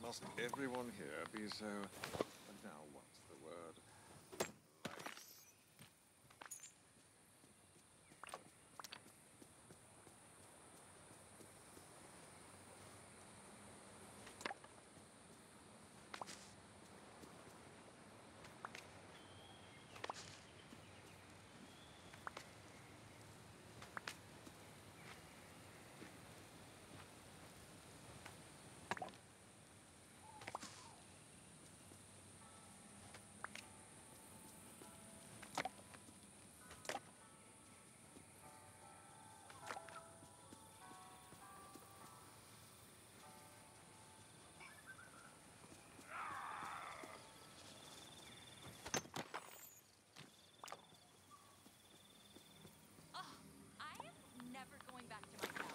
Must everyone here be so. And now, what's the word? Nice. I am never going back to my tower.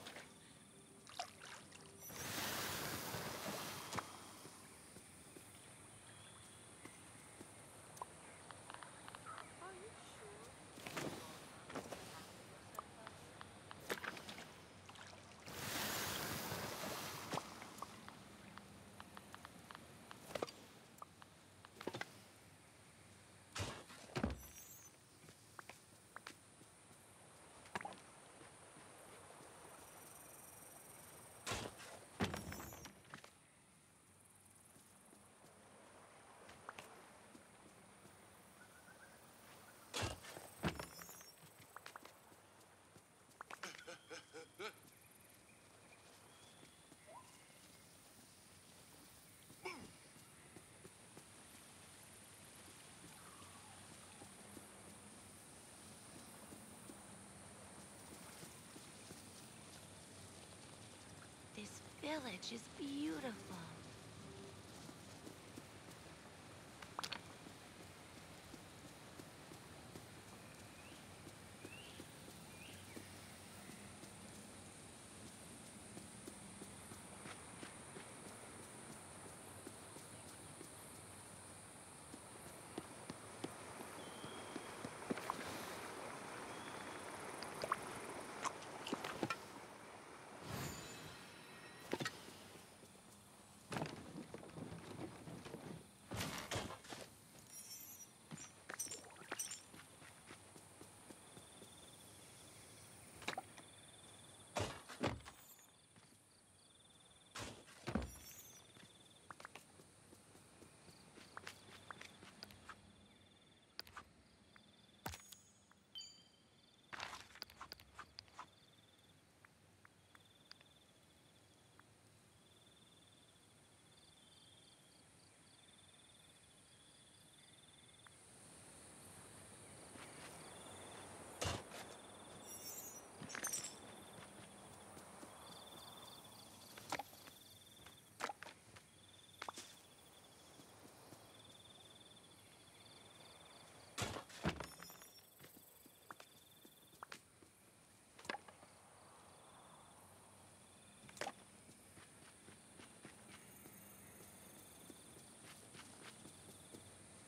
This village is beautiful.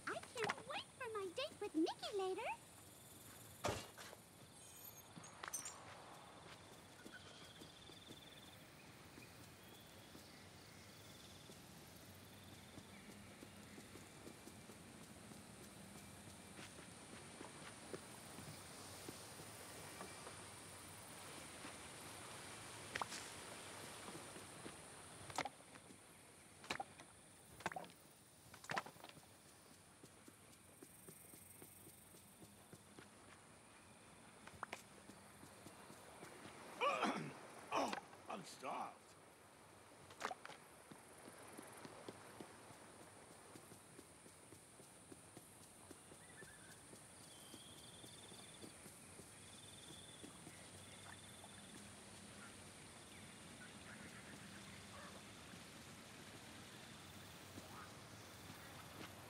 I can't wait for my date with starved.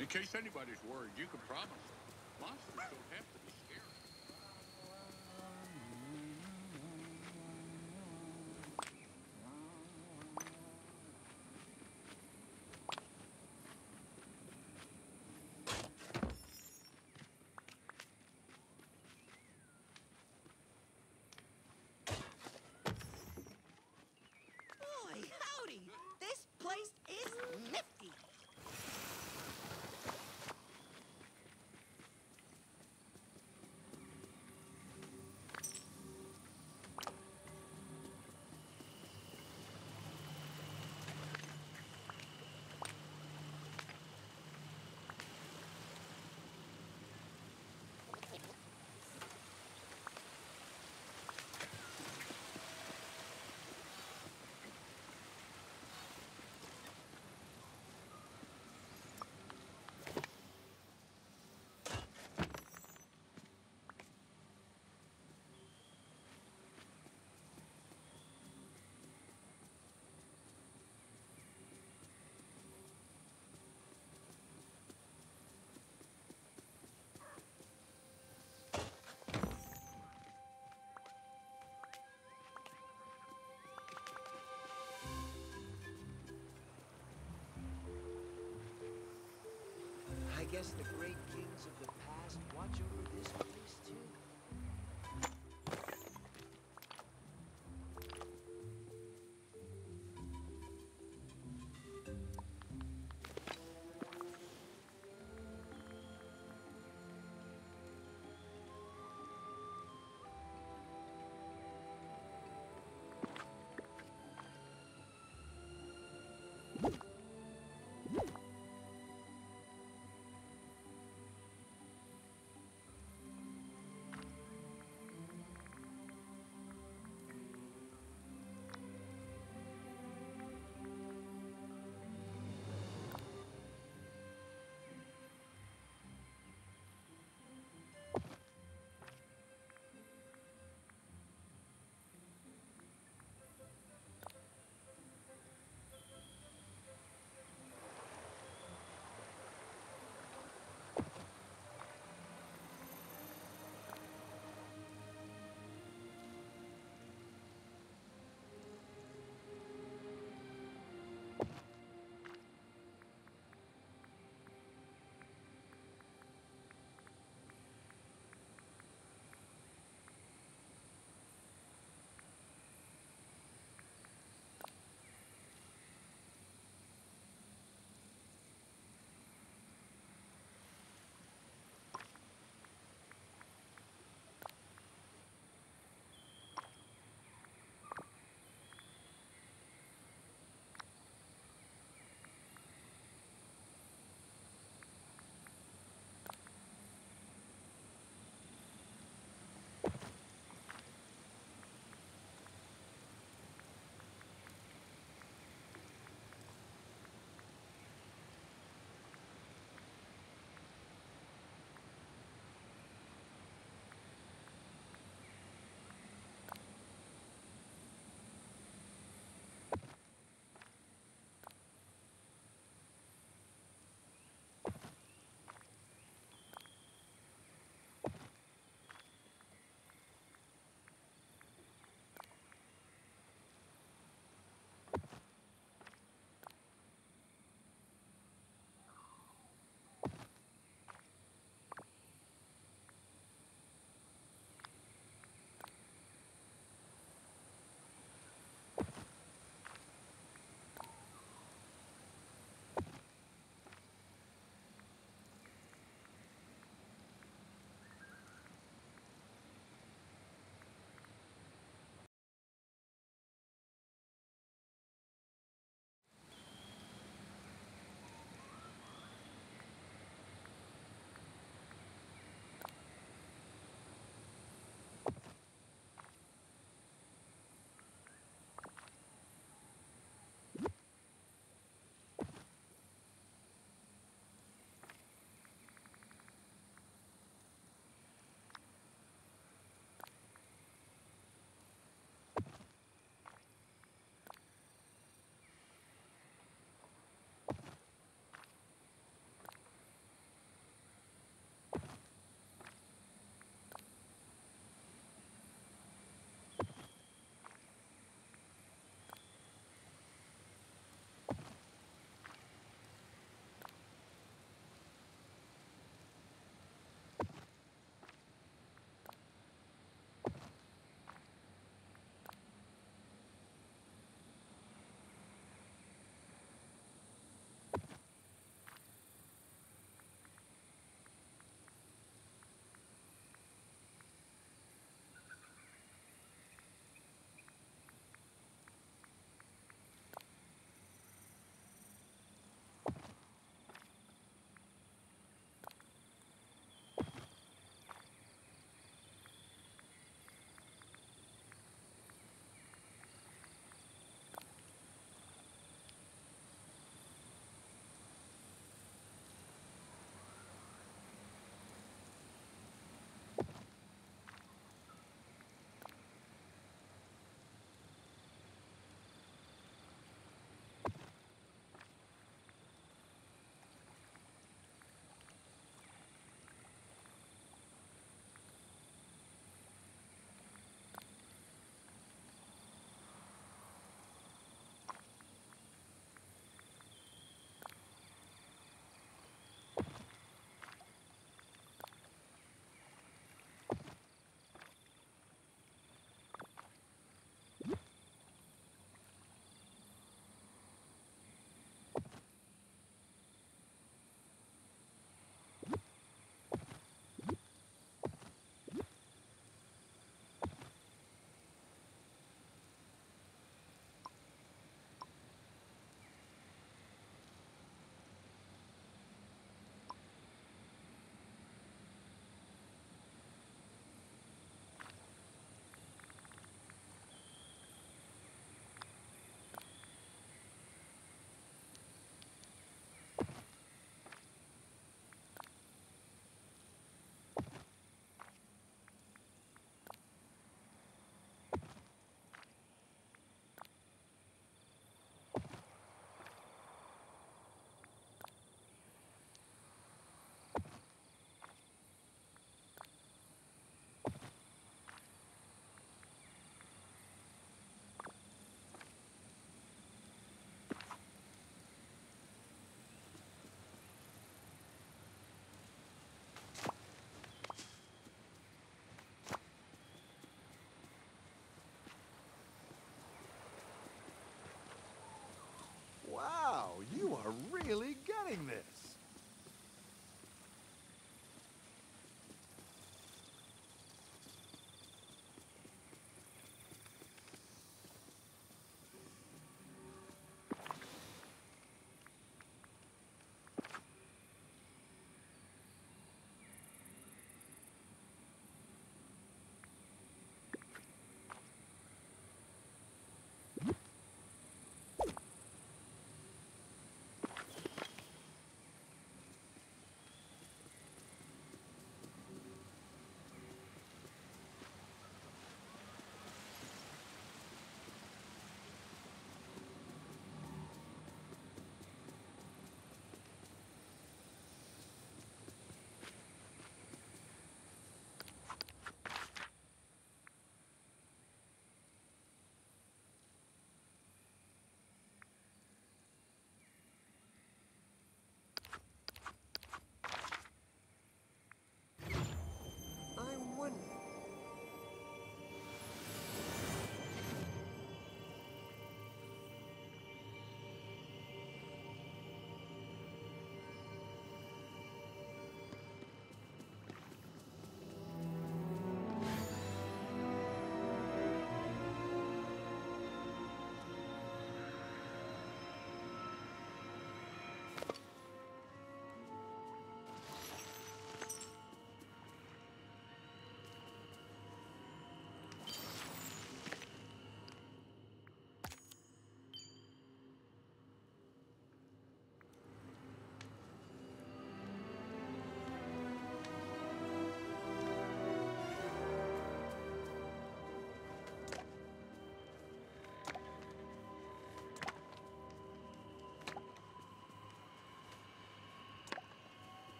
In case anybody's worried, you can promise. Monsters don't have to guess the great kings of the past watch over this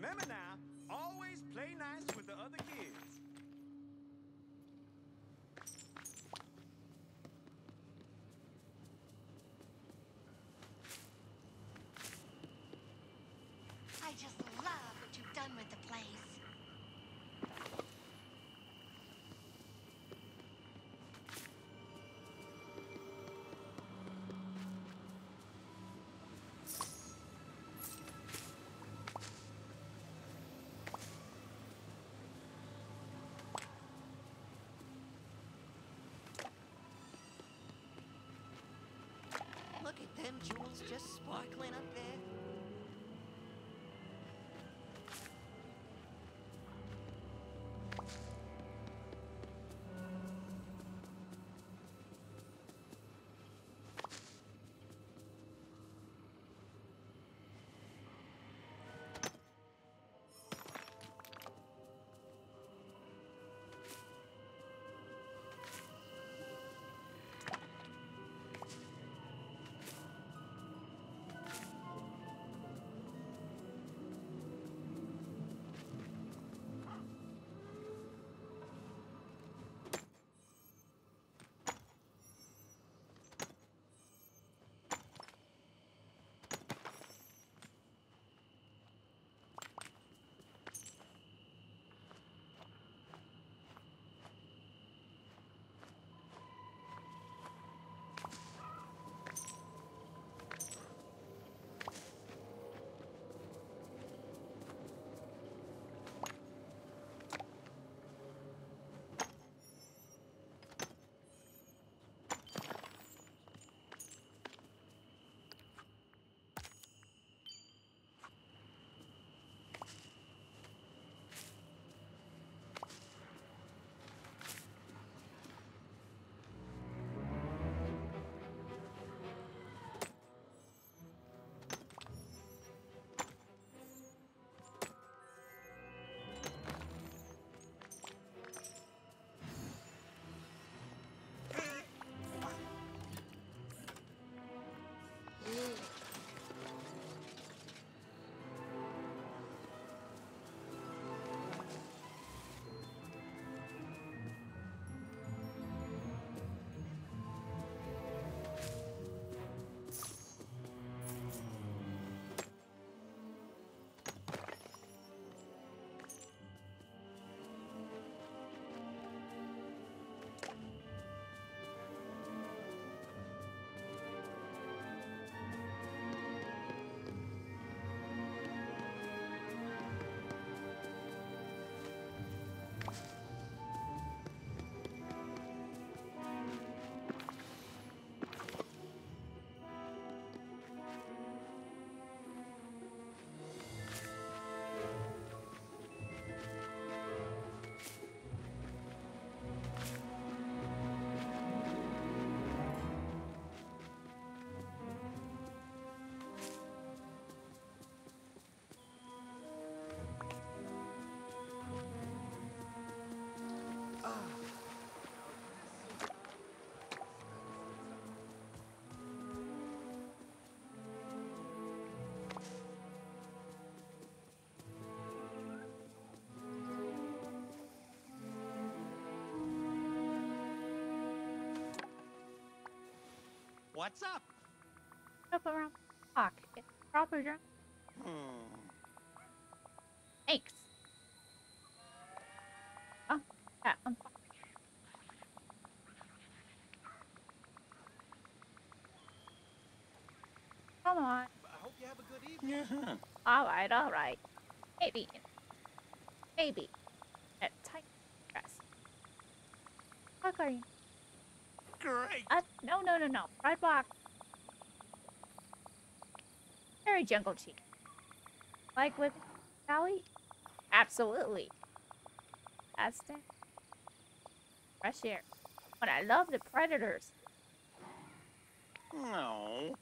Remember now, always play nice with the other kids. I just them jewels just sparkling up there? What's up? Up around clock. It's proper drum. Hmm. Thanks. Oh, yeah, I'm fine. Come on. I hope you have a good evening. Yeah. All right, all right. Maybe. Maybe. A tight dress. What are you? Great. Uh, no, no, no, no. Right block. Very jungle cheap. Like with Sally? Absolutely. That's. Fresh air. But I love the predators. No.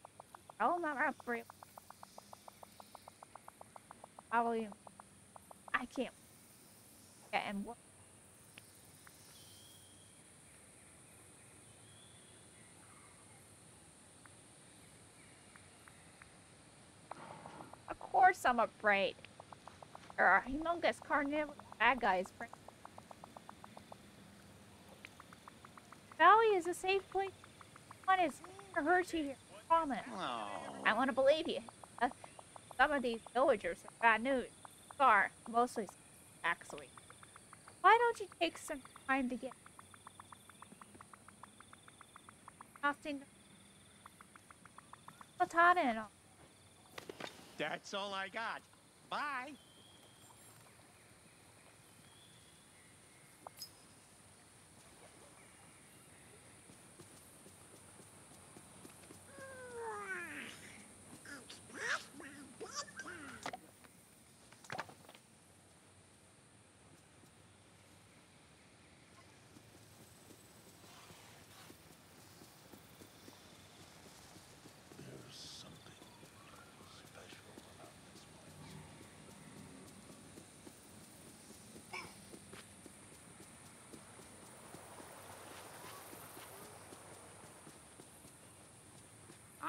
Oh, my my free. Follow you. I can't. Yeah, and what? Of course I'm afraid. There are humongous carnivorous bad guys. Valley is a safe place. One is to hurt you here. Promise. No. I want to believe you. Uh, some of these villagers have bad news. Scar, mostly actually. Why don't you take some time to get nothing? Matata and all. That's all I got. Bye.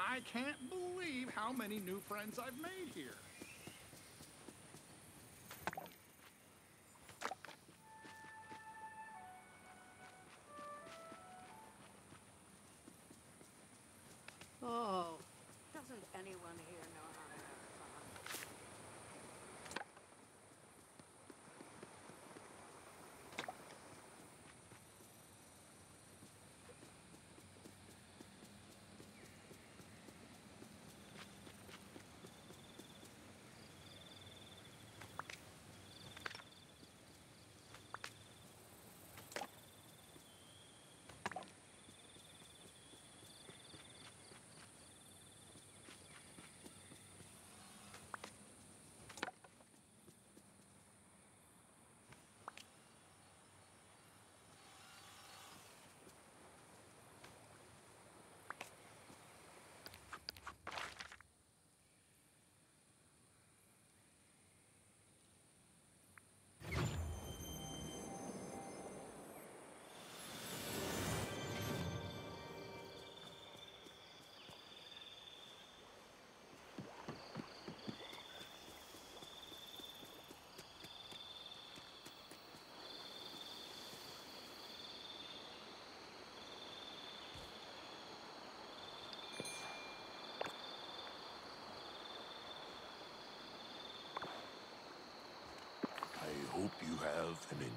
I can't believe how many new friends I've made here.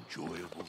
Enjoyable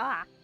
Ah. Thoughts.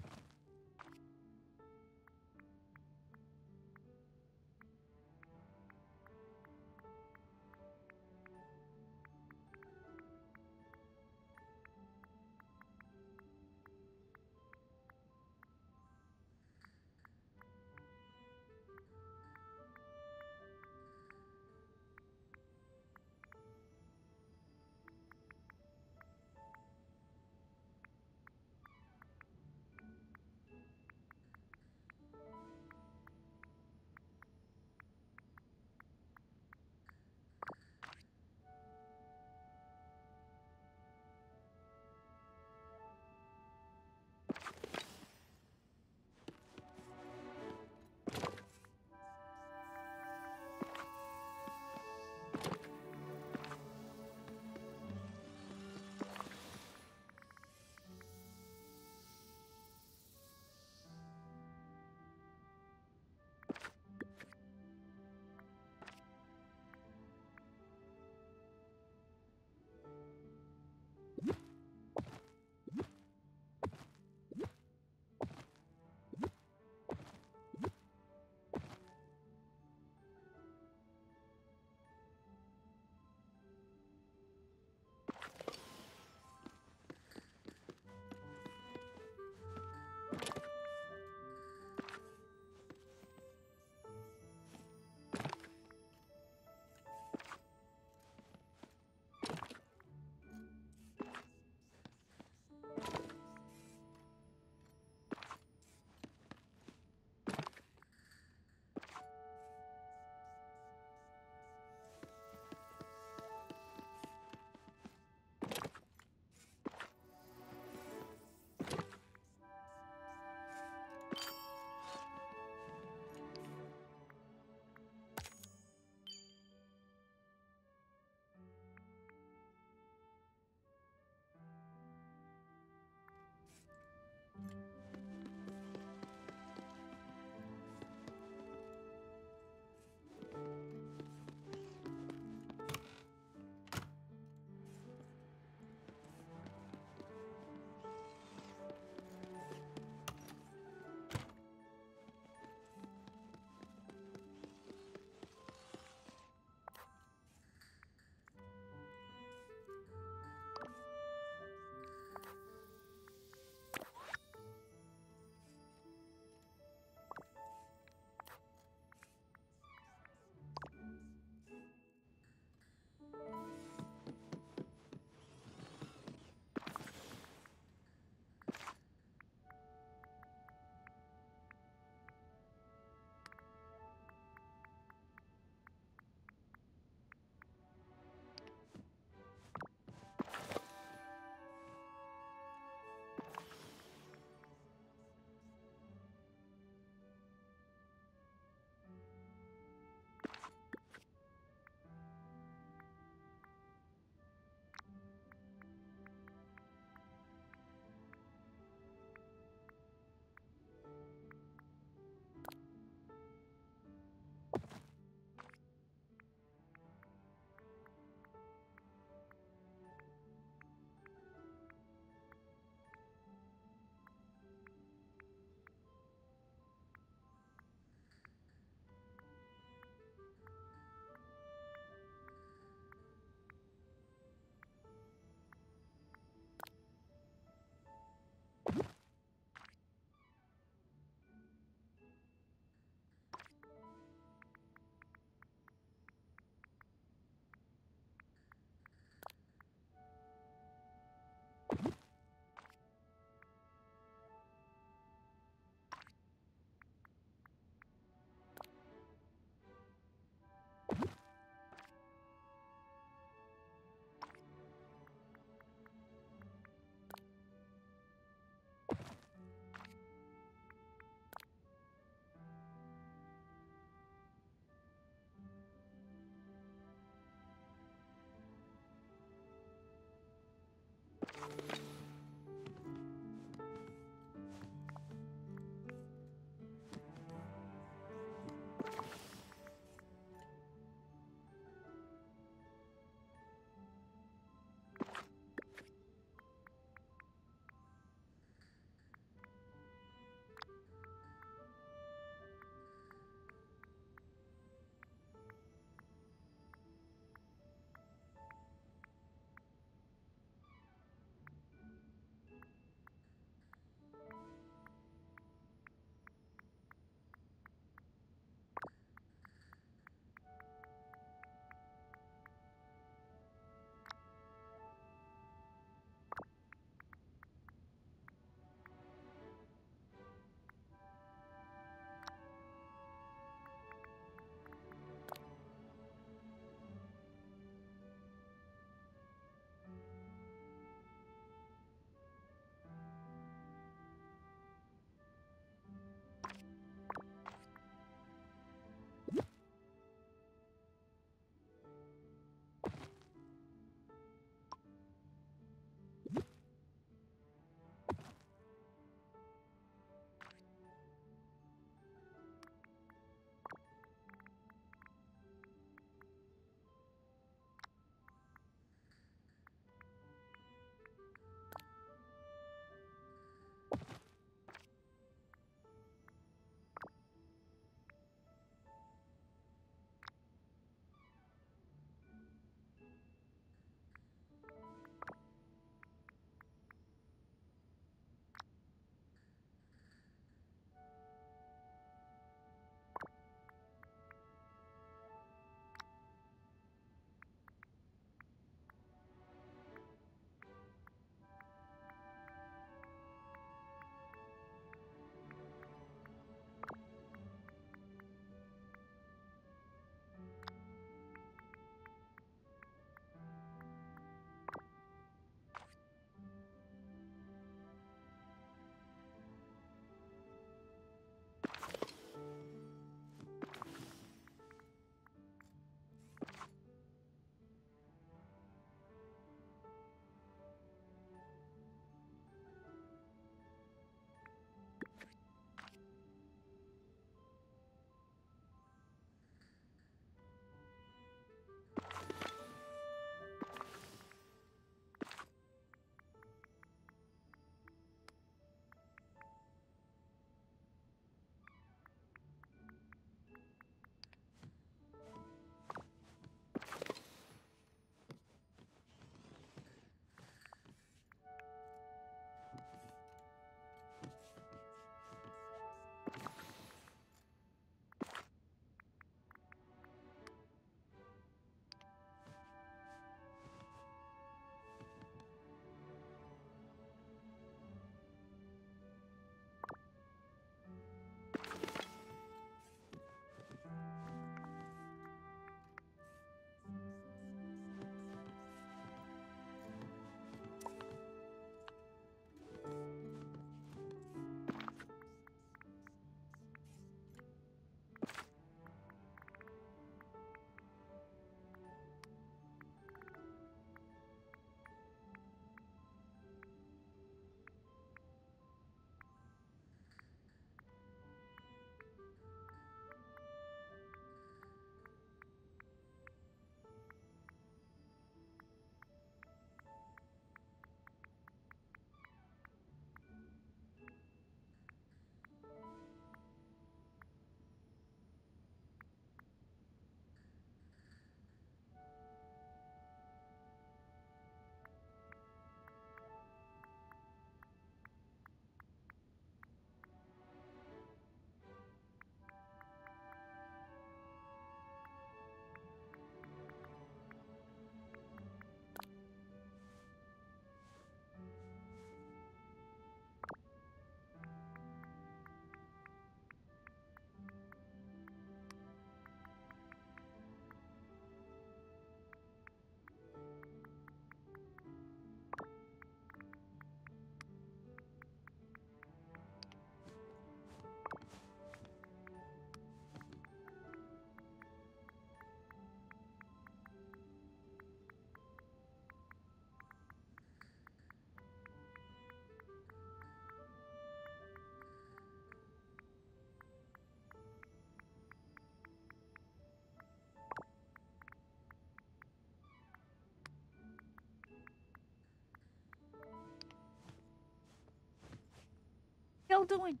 y'all doing?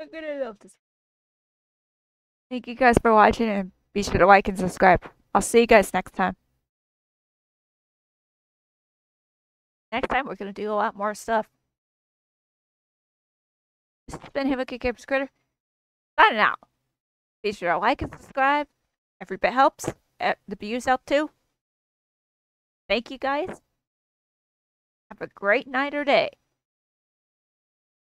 I'm gonna love this. Thank you guys for watching and be sure to like and subscribe. I'll see you guys next time. Next time we're gonna do a lot more stuff. This has been Himaka Capers Creator. Signing out. Be sure to like and subscribe. Every bit helps. Eh, The views help too. Thank you guys. Have a great night or day.